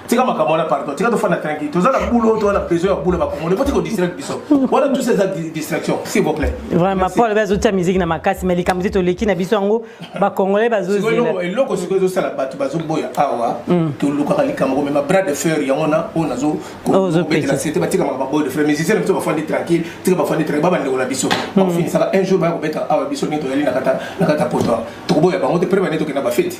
tika makambo wana pardon tika tofanda tranquille toza na boulot to wana besoin ya boulot bakongole po tika odistract biso wana tout ça eza distraction s'il vous plaît vraiment paul bazotia musique na makasi mais likambo te toleki na biso yango bakongole bazozeleloko sikoyo ezosala bato bazoboya awa mm. tolukaka likambo komema bras de feur yango na oyo nazobetela sete batika makambo baboya de feur musicien na biso bafandi tranquille tika bafandi tranquille babandeko na biso mm. bakofinisaka un jour baya kobeta awa biso nini toyali na kata poto tokoboya bango te pre bane tokenda bafeti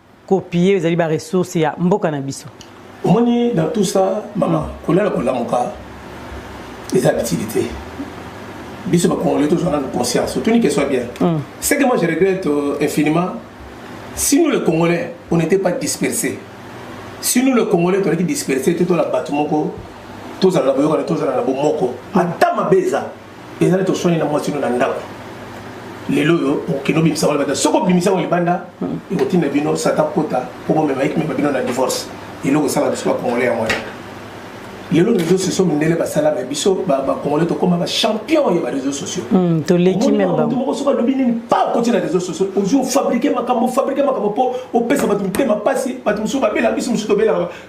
Copier ezali ba ressources ya mboka na biso. Omoni dans tout ça maman kolala kolamuka eza habitude te. Biso ba congolais tous on a conscience. Tout ni que soit bien. Mm. C'est que moi je regrette euh, infiniment si nous les congolais on n'était pas dispersés. Si nous les congolais on était dispersés tout la batumoko tozala na boyokani tozala na bomoko ata mabe eza eza neti oswani na mwasi no na ndako lelo oyo okende obimisa yango libanda soki obimisa yango libanda ekotinda bino sata kota mpo bomema ye kimema bino na divorce eloko esala biso bakongole ya moya lelo réseau sociaux mindele basala me biso bakongole tokóma bachampion ya baréseau sociaux hmm, toleki memoto moko soki alobi nini pa okoti na réseau sociaux ozwi ofabrike makambo ofabrike makambo mpo opesa bato motema mpasi bato mosusu babelaka biso mosusu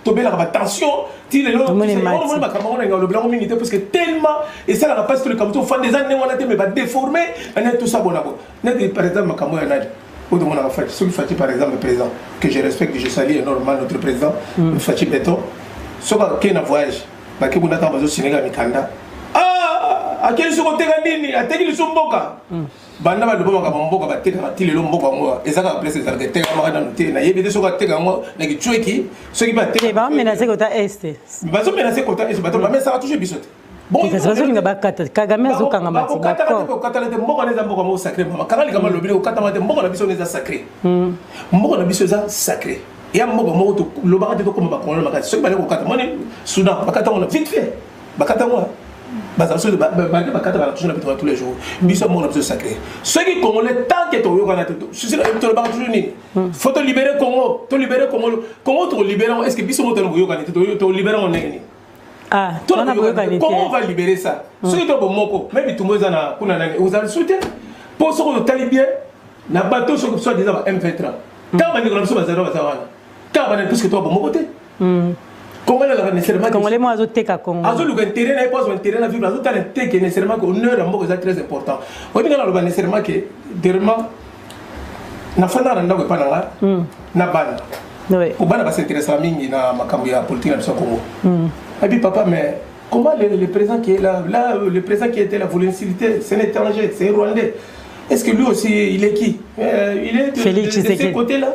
tobelaka batension ti lelo omoni makambo yango nanga olobela yango mingi te parce que tellement esalaka mpasi toleka moto ofanda eza ndenge wana te mais badeforme ane tosa bona bo neti par exemple makambo ya nani oyo tomonaka fati soki fati par exemple président que je respecte je salie énormément notre président mm. fati beton soki akei na voyage bake kuna ntango bazosineka mikanda ah, akei soki oteka nini ateki liso mboka mm. banda baloba makambo mboka batekaka ti lelo mboka yango eza kaka place ezalaka etekamaka nanu te nayebi te soki ateka yango na kicweki soki batekamenase kota este bazomenase kota este bato bamesaka toujours biso te bazolinga bakata kagame azokanga matikokatala te mboka na eza mboka moko sacré mama kaka likambo alobi te kokatama te mboka na biso na eza sacré hmm. mboka na biso eza sacré ya mboka moko tolobaka te tokoma bakongolo makasi soki bale kokata moni soudan bakata ngo na vite fait bakata ngo bazala soki bande bakata bala toujours na bitona tous les jours biso moko na biso sacré soki congolais tant que toyokana te susi na tolobaka toujours nini hmm. faut tolibere congo tolibere congo congo tokolibere yango est ce que biso moko tana koyokani te tolibere yango ndenge nini ah, comment on va libérer ça hmm. soki to bomoko me bitumba eza na kuna nani ozali su te mpo soki otali bien na bato soki soit disant ba m23 kaka bandeko na biso bazali baza wana kaka bandeko puiske to bomoko te Mm. Congolais la ne seulement Congolais moi azo teka Congo. Azo luka intérêt na pas intérêt na vivre azo tala teke ne seulement que honneur ya mboka eza très important. Oyebi nga naloba ne seulement que dernièrement nafanda na ndako epai na nga hmm. na bana. Oui. Ko bana ba s'intéressa mingi na makambo ya politique na biso Congo. Mm. Abi papa mais comment le, le président qui est là là le président qui était là voulait insulter c'est un étranger, c'est un rwandais. Est-ce que lui aussi il est qui euh, Il est de, Félix, de, de, de ce côté-là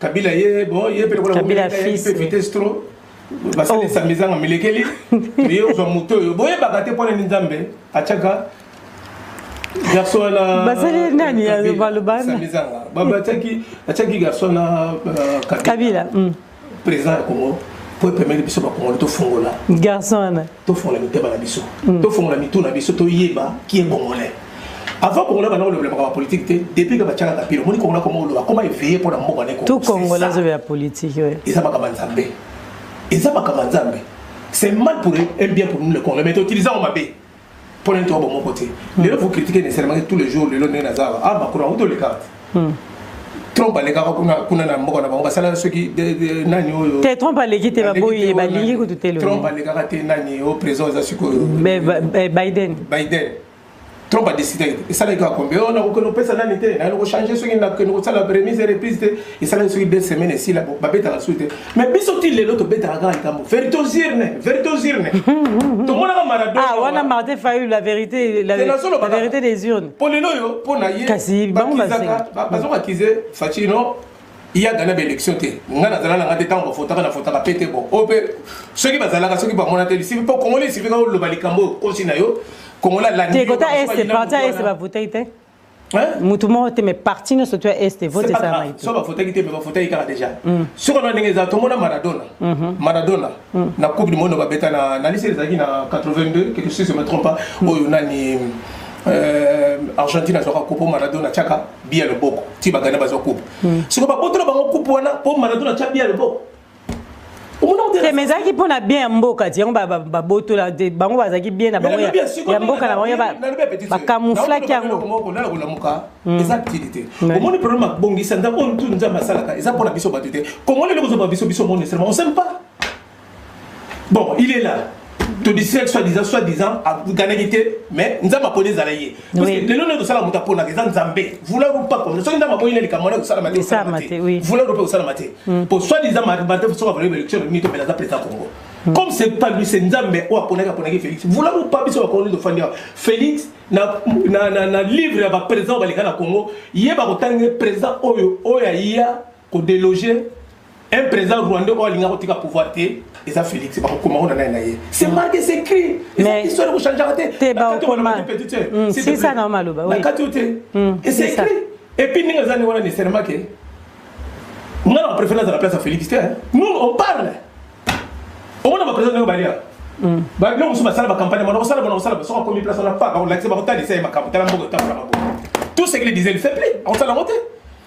kabila ye bon ye pe lokola kabila fils pe vitesse trop basali oh. sambi zanga milekeli ye ozwa moto oyo boyebaka te mpo nani nzambe atyaka garçon wana basali nani balobana atyaki garçon na euh, kabila mm. président ya congo mpo epemeli biso bakongo tofungola garçon wana tofongola mitema na biso mm. tofongola mitu na biso toyeba ki est congolais avant congolais banda kolobela makambo ya politike te depuis ke batyaka kapilo omoni congolais koma oloba koma eveye mpo na mboka na tout congolais azobe ya politike oyo eza makambo ya nzambe eza makambo ya nzambe c'est mal pour un bien pour nous le congolais mais toutilisango mabe mpo na nini tokoba moko te lelo vous critiquer nécessairement tous les jours lelo ndenge naza awa ah makolo yango tolekaka trump alekaka kuna na mboka na bango basalaka soki nani oyo te trump aleki te baboyi balingi kutu te trump alekaka te nani o président eza sikoyo biden biden trump adeside esalaki kaka kombe oyo nakokende kopesa nani te naye nakochange soki nakende kosala remise reprise te esalaki soki deux semaines esila babetaka su te mais biso ti lelo tobetaka kaka likambo veritosirne veritosirne tomonaka maradowana ah, martin fayu la vérité la vérité des urnes mpo lelo oyo mpo na ye kasi bango bazokakize facino iya gana baélection te ngai nazala na ngai te ntango bafotaka nafotaka mpe te bon oyo mpe soki bazalaka soki bamona te lisifi mpo kongoli lisifi kaka oloba likambo oyo okosi na yo kongola landi te kota este parti ya este bavotaki te mutu moko te mais parti nyonso to ya este vote esalama ye so bafotaki te mais bafotaki kaka déjà mm. soki na ndenge eza tomona maradona mm-hmm. maradona mm. na coupe du monde babeta na na lise ezalaki na 82 quelque chose je me trompe pas mm. oyo nani euh, argentine azwaka coupe maradona atyaka biya loboko ti bagana bazwa coupe soki babotolo bango coupe wana mpo maradona atya biya loboko te mais ezalaki mpo na bien ya mboka ti yango babotola te bango bazalaki bien na bango ya mboka na bango bakamuflaki yangolamuka hmm. eza pili te omoni problème abongisa nzambe oyo tu nzambe asalaka eza mpo na biso bato te kongolele kozwa biso biso moni esalema oseme pas bon il est là to distraire soit disant soit disant abutanaki te mais nzambe aponi ezala ye lelo nde tosala moto aponaka eza nzambe vouloir ou pas comme soki nzambe aponi na likambo wana kosalama te osalama te vouloir ou pas kosalama te po soit disant maribate soki avaloki baélection nini topela aza président congo hmm. comme c'est pas lui c'est nzambe oyo aponaki aponaki félix vouloir ou pas biso bakolo nde tofandi awa félix na, na, na, na livre ya baprésident oyo baleka na congo ye bakotanga ye président oyo oyo aya Ko deloger un président rwandais oyo alinga kotika pouvoir te eza félix bakokoma ona naye na ye c'est mm. marqué c'est écrit histoire ekochangeaka te nakati yo te c'est écrit epuis ndenge eza ndenge wana nécessairement ke ngai na préfère nazala place ya félix te nous on parle omona baprésident ndenge balia babiloko mosusu basala bacampagne mana kosala bona kosala soki akomi place wana paka olakisa bakotalisa ye makambo tala mboka etambolaka bo tout ce qu'il disait le fait plus akosala yango te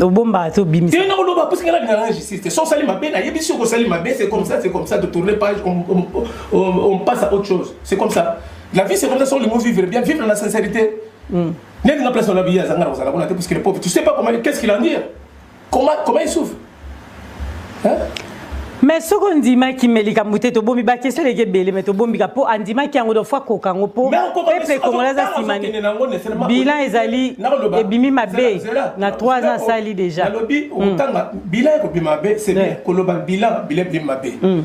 obombaka te obimisa te nakoloba parce que nalingaka na justice te so osali mabe nayebi si okosali mabe c'est comme ça c'est comme ça de tourner page on, on, on, on passe à autre chose c'est comme ça la vie c'est comme ça so olingo vivre bien vivre na sincérité mm. nelinga place olabi ye azanga na kozala kuna te parce que le pauvre tu sais pas comment qu'est-ce qu'il en dire comment, comment il souffre me soki ondimaki me likambo te tobomi bakesi eleki ebele me tobombika mpo andimaki yango dofo akoka yango mpo peple kongola aza nsima ne bilan ezali ebimi mabe na 3 ans asali déjà hmm. bilan ekobima mabe c'est bien koloba bilan bilan ebimi mabe hmm.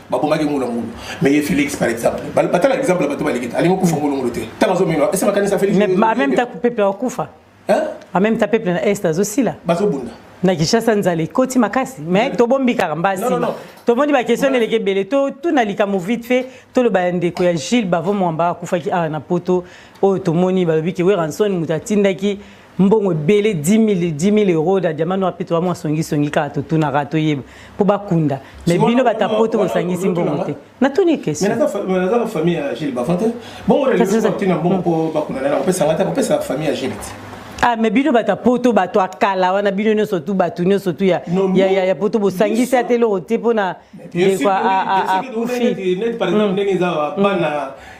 babomaki ngulu ngulu mais ye Felix par exemple batala exemple bato baleki te alingi kufa ngulu ngulu te tala zo mino ese makanisa Felix mais en même temps peuple akufa hein en même temps peuple na est azosila bazobunda na kinshasa nzala ekoti makasi mais tobombi kaka mbasi tomoni baquestion eleki ebele totuna likambo vite fait toloba ya ndeko ya gilles bavo mwamba akufaki awa na poto oyo tomoni balobi ke weranson moto atindaki mbongo ebele 10 000 euro da diamant noir pito bamwa songisongi kaka totunaka toyeba mpo bakunda me bino bata poto bosangisi mbongo te natuni question Ah, mais bino bato ya poto bato ya kala wana bino nyonso tu bato nyonso tu ya, no, ya, ya, ya poto bosangisi ata eloko te mpo na ndeko akufi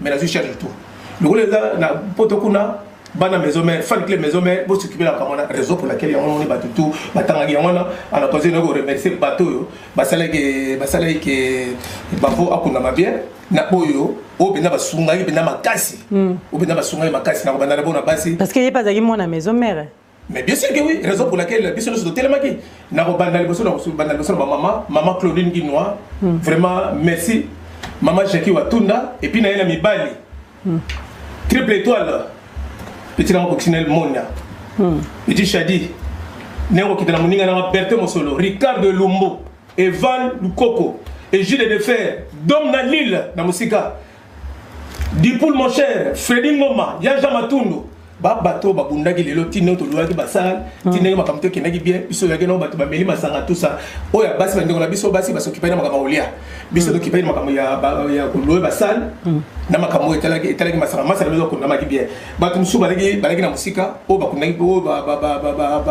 mais nazwi charge tout lokola eza na poto kuna bana maison mère fan club maison mère bo s'occuper la kamana raison pour laquelle yango moni bato tout batangaki yango wana ana conseil na ko remercier bato oyo basalaki basalaki ke bavo akundama bien na oyo oyo mpenza basungaki mpenza makasi oyo mpenza basungaki makasi na kobanda na bona basi parce que ye mpe azalaki mwana maison mère Mais bien sûr que oui, raison pour laquelle biso nous totelemaki na kobanda liboso na kobanda liboso na bamama mama Claudine Guinois mm. vraiment merci mama Jackie Watunda et puis na ye na mibali mm. triple étoile petit na coccinelle Monia mm. petit Shadi ndenge kokita na moninga nanga Berthe Mosolo Ricardo Lumbo Evan Lukoko et Jules de Fer Dom na Lille na mosika Dipoul mon cher, Freddy Ngoma, ya Jean Matundu, ba bato babundaki lelo ti nde tolulaki basale ti hmm. ndenge makambo te ekendaki bien biso oyaki nao bato bameli masanga tusa oyo ya basi bandeko na biso basi basokipaki na makambo ya kolia biso hmm. tokipaki na makambo ya kolue basale hmm. na makambo oyo etalaki masanga masala biso bakundamaki bien bato mosusu balaki na mosika oyo bakundaki oyo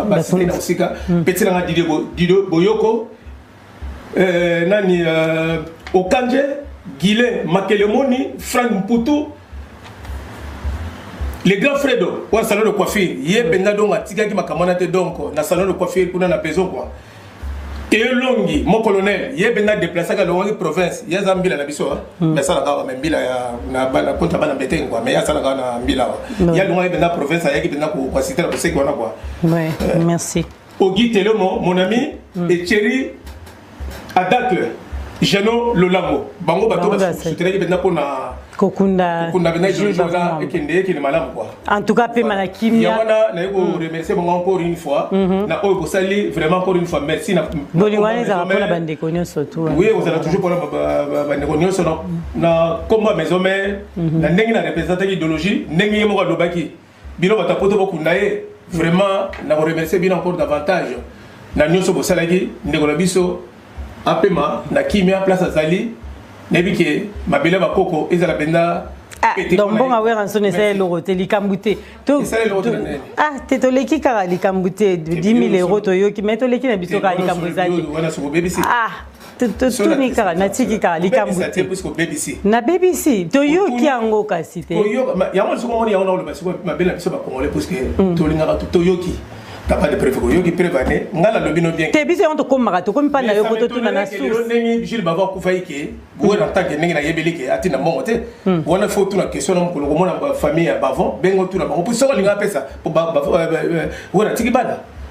basili na mosika mpe ti nanga didio boyoko euh, nani euh, okanje guilin makelemoni frank mputu le grand fredo oyo salon de coiffure ye mpenza donc atikaki makambo wana te donc na salon de coiffure kuna na peso kua teye longi mo colonel ye mpenza deplacaki alongaki province ye aza mbila na biso ah. hmm. mais asalaka awa mai mbila ya konta bana mbetenge kua mais ye asalaka na mbila awa ye alongaki mpenza province ayaki mpenza koasitela koseki wana kua euh. merci Ogi Telomo, mon ami, mm. et Thierry Adacle, Jeannot Lolamo. Bango bato basutenaki mpenza mpo na kokunda kokunda mpenza idologie oza ekende ekende malamu kua en tout cas pema na kimia ya wana naye koremercie mm. bango encore une fois mm-hmm. na oyo bosali vraiment encore une fois merci na bolingo wana ezalaka mpo na bandeko nyonso tu oui ozala toujours mpo na bandeko nyonso na kombo ya maison mare mm-hmm. na ndenge na representaki idologie ndenge ye moko alobaki bino bato ya poto bokunda ye vraiment na koremercie bino encore davantage na nyonso bosalaki ndeko na biso apema na kimia place azali nayebi ke mabele ya bakoko ezala mpenza Ah, donc mbonga werrason eza eloko te likambo te ah, te toleki kaka likambo te 10 000 euro toyoki mai toleki na biso kaka likambo eza te tuni kaka natiki kaka likambo nabebisi toyoki yango kasi te yango soki omoni yango naoloba soki mabe na biso bacongolais puiske mm. tolingaka toyoki papa de preuve oyoki preuve ane ngai nalobi no bien te biso yango tokomaka tokomi mpa na yo kototuna na sourcendenge jules bava akufaki ke boye na ntanke ndenge nayebeli ke atina mbongo te hmm. wana fo tuna question na mokolo komona famille ya bavon bengo tuna bango mpo soki alinga apesa mpo oyo natiki bana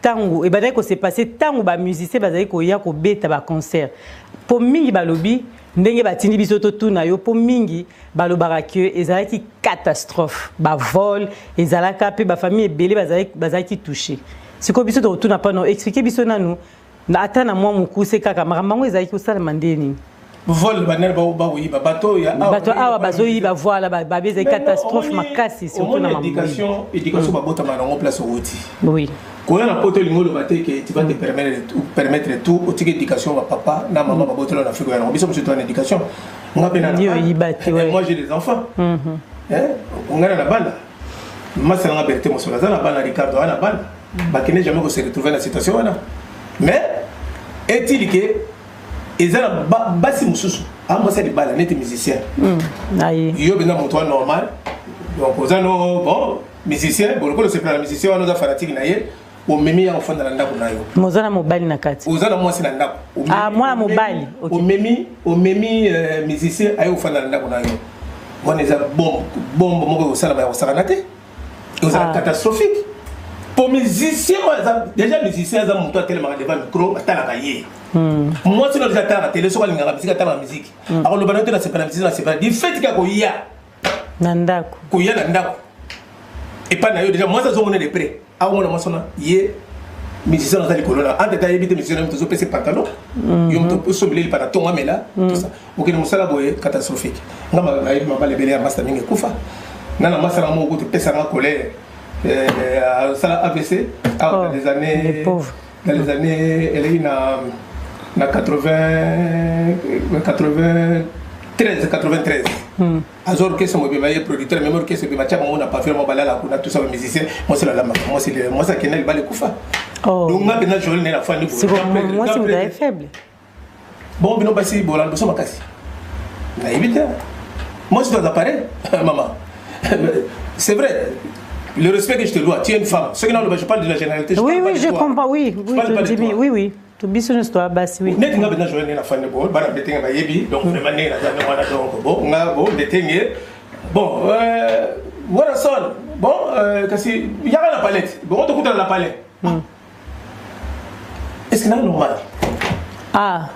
ntango ebandaki kose passe ntango bamusicien bazali koya kobeta baconcert mpo mingi balobi ndenge batindi biso totuna yo mpo mingi balobaka ke ezalaki catastrophe bavol ezalaka mpe bafamille ebele bazalaki touche sikoyo biso tokotuna mpano explike biso nanu ata na mwa mokuse kaka makambo yango ezalaki kosalama nde nini vol banani bakoyiba bato oyo ya bato awa bazoyiba voila babi ezali catastrophe makasi surtout na éducation éducation mm. babotama nango place owuti oui koya na poto olingi oloba te ke tu vas te permettre tout otiki éducation ba papa na mama mm. babotela na afrika yango biso mosusu to na éducation nga mpe na moi j'ai des enfants mm-hmm. ngai na na bana masi nanga berite mosolo aza na bana ricardo aza na bana mm. bakende jamais ko se retrouver na situation wana mais est-il que eza na basi mosusu amwasi ya libala neti musicien hmm, yo mpenza moto wa normal donc oza no bon musicien bolokola osepela na musicien wana oza fanatike na ye omemi yango ofanda na ndako na yo moza na mobali na kati oza na mwasi na ndako ah, mwana mobali omemi omemi euh, musicien aye ofanda na ndako na yo wana eza bombe bombe moko ekosalama ya kosakana te ozala ah. catastrophique po musicien oyo aza déjà musicien aza moto atelemaka devant micro batalaka ye hmm. mwasi no deja atalaka tele soki alingaka miziki atalaka miziki hmm. akoloba na yo te nasepela miziki nasepela difeti ka koya na ndako koya na ndako epai na yo deja mwasi azomona de près akomona mwasi wana ye musicien aza likolo na ante ta yebi te musicien tozo pese pantalon yo moto osombeleli pana tongo amela mokili mosala boye catastrophique nga nayebi mabala ebele ya masta mingi ekufa nga na masta na moko kutu epesa nga colère asala avc dans les années dans les années eleki na na 80 80 13 93 hmm. aza orchestre mobima ye producteur meme orchestre obima tia bango na pavillon mwa balala kuna tosa bamusicien mwasi lalamaka mwasi akenda libala ekufa oh. donc nga mpenza joel nde nafandi sikoyo mwasi moto aye faible Bon, bino basi bola liboso makasi. Na évite. Moi je dois appareil, maman. C'est vrai. Le respect que je te dois, tu es une femme. Ce que non, je parle de la généralité. Je oui, oui, je comprends, oui. Oui, je dis, oui, oui. To biso nyonso toya basi wi neti nga bena joye na fane bo bana mbetenge bayebi donc vraiment ndenge naza ndenge wana donc bo nga bo mbetenge bon euh, warason bon euh, kasi yaka na palete bongo tokutana na palais hmm. est ce que nanga normal ah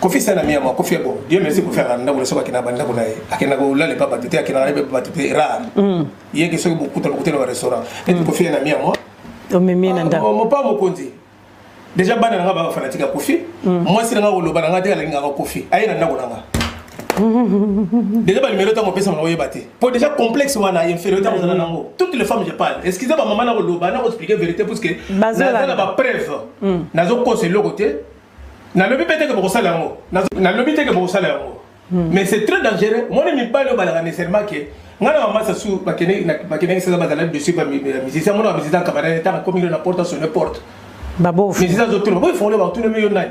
kofi sala mia mwa kofi ebo dieu merci kofi aka ndako na soki akenda ba ndako na ye akenda kolala epa bato te akenda epa bato te rare mm. ye ke soki bokuta bokute na barestaurant mm. ete kofi ye na mia mwa omemi na ah, ndako mopa mokonzi déjà bana na nga bafanatika kofi mm. mwasi na nga koloba na nga te alingaka kofi aye na ndako na nga déjà banimero ntango opesa bango oyeba te po déjà complexe wana infériorité akozala nango toutes les femmes je parle excuse bamama na koloba na koexplike vérité puisque naza na bapreuve hmm. nazokosa eloko te nalobi mpe teke bokosala yango nalobi teke bokosala yango hmm. mais c'est très dangereux moni mibali oyo balaka nécessairement ke ngai na mama sasu bakendeki sasa bazala dossier ya musicien mona bamisicien camarade ntango akomi na porte asone porte musicien azotuna boyefongole bakotuna miyo nani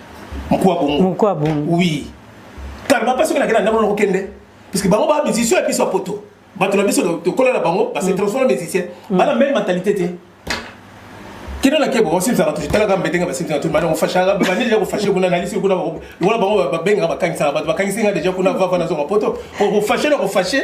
mokua bongo mokua bongo oui kalma mpe soki nakenda ndambo na kokende parce que bango ba musicien ya biso ya poto bato na biso tokola na bango base mm. transforme musicien mm. bana même mentalité te kino na kebo osimsaka toujours talaka mbe ndenge basimsaka toujours bana ofashaka bani deja kofashe kuna nalisi kuna wana bango babengaka bakangisaka bato bakangisinga deja kuna vava nazonga poto kofashe na kofashe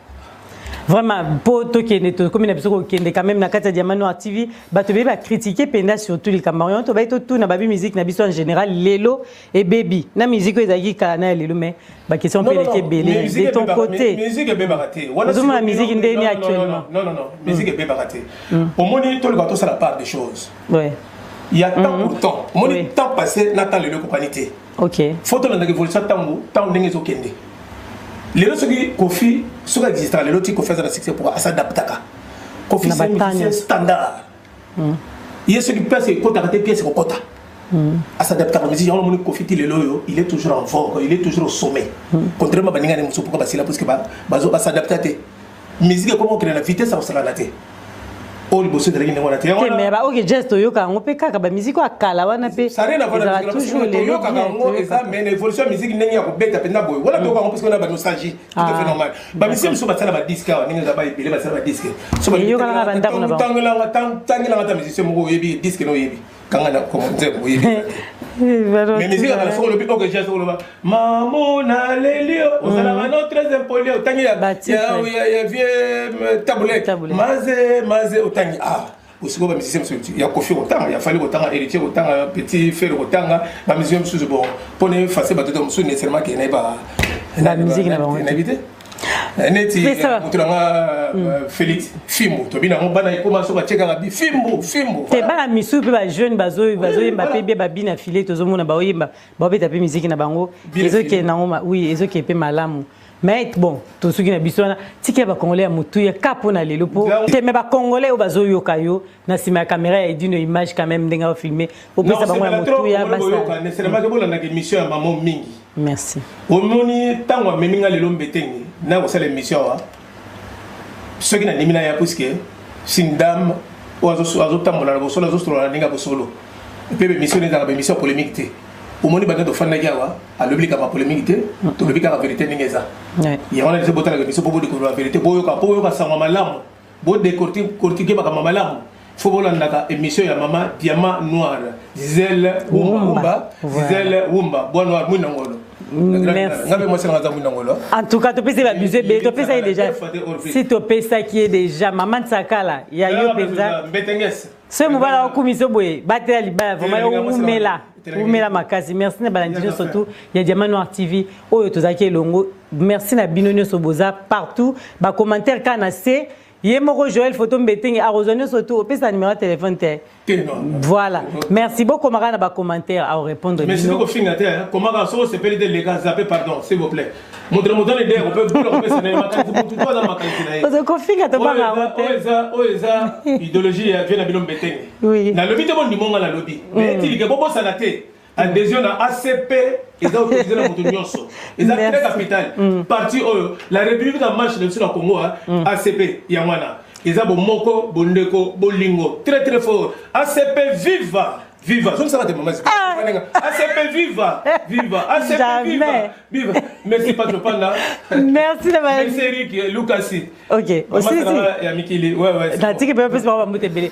vraiment mpo tokende tokomi na biso kokende quand même na kati ya diamant noir tv bato beye bakritike mpenza surtout likambo yango tobaki totuna babi miziki na biso en général lelo ebebi na miziki oyo ezalaki kala na ya lelo mais baquestion mpe eleki ebele de ton côté ozomona miziki nde ni actuellement miziki ebebaka te omoni toluka tosala part des choses ya temps mm-hmm. pour temps omoni temps passé na temps lelo ekokani te okay. fo tolandaka évolution ntango ntango ndenge ezokende lelo soki kofi soki existaka lelo ti kofi aza na succès pourquoi asadaptaka kofi c'est musicien standard mm. ye soki pièce ekotaka te pièce ekokota mm. asadaptaka musicien yango namoni kofi ti lelo oyo il est toujours en vogue il est toujours au sommet mm. contrairement baninga ne mosusu pourquoi basila parce que basadapta te musique ekoma kokende na vitesse ya kosakana te oyo liboso ezalaki ndenge wana teme baoki jazz toyoka yango mpe kaka bamiziki oyo akala wana mpe ezalaka toujours leloyokaka yango eza mene évolution ya miziki ndenge ya kobeta mpenza boye wana toyoka yango mposke wana banostalgie tout à fait ah. normal bamiziki mosusu basala badiske awa ndenge eza baebele basala badiske sotangelanga ta musicien moko oyebi diske na oyebi kanga na commentaire boyebi mais musique kaka soko lobi ok jazz oloba mamo na lelio ozalaka no très impoli otangi ya ya vieux tabule maze maze otangi ah osiko ba musicien mosusu ya kofi kotanga ya fali kotanga héritier kotanga petit fere kotanga ba musicien mosusu bon mpo na efase bato to mosusu nécessairement ke nayebi te Eh, neti moto na nga hmm. euh, félix fimbu tobina yango bana ekoma so batiekaka bi fimbu fimbu te bana misusu mpe bajeune bazoyemba mpe bie babina file tozomona baoyemba baobeta mpe miziki na bango ezokende nango wi ezokende mpe malamu mais bon tosuki na biso wana tikela bacongolais ya motuya ka mpo na lelo mpo te me bacongolais oyo bazoyoka yo na sima ya caméra ya edino image quand même ndenge afilme opesa bango ya motu ya basaelamaki bolandaka émission ya mamo mingi merci omoni ntango amemi nga lelo mbetenge na kosala émission awa soki nandimi na ya puiske sine dame oyo azotambola na bosolo azosolola na ndenge ya bosolo mpe bemission ezalaka bemission ya polémique te omoni banda tofandaki awa alobi likambo polémique te mm. tolobi kaka verité ndenge eza yango na liso botalaka biso mpo bolikolola verité boyoka mpo boyoka sango malamu Bo decortiquer makambo ya malamu. Faut bolandaka émission ya mama Diamant Noir. Gisèle Wumba Wumba. Gisèle Wumba. Bois Noir mwina ngolo. ngabe mwasi nanga aza mwina ngolo en tout cas topesi babuse ebele topesaki déjà si topesaki ye déjà mama nsakala ya yo mpenza mbetengesi soki mobala wakumisa boye batela libala vraimen owumela wumela makasi merci na balandi nyonso tu ya diamant noir tv oyo tozalaki elongo merci na bino nioso boza partout ba commentaire ka na se ye moko joel photo mbetenge akozwa nyonso tu opesa numero ya telefone te voilà merci bokomaka na bacommentaire aorépondre mais sikoki kofinga te komaka soki osepeli te leka zape pardon s'il vous plaît moto na moto ana idee ozokofinga tobanga oyo eza idéologie ya vie na bino mbetenge nalobi te bondimo nga nalobi mais etilike bobosana te adhesion na acp eza autorise na moto nyonso eza très capital mm. parti oyo la république na marche na biso na congo mm. acp yango wana eza bomoko bondeko bolingo très très fort acp viva viva zongisa kate mama zika ah. acp viva viva acp viva viva merci patro panda merci na merci eric lukasi ok osisi ya mikili ouais ouais natiki pe pesi bango bambuta ebele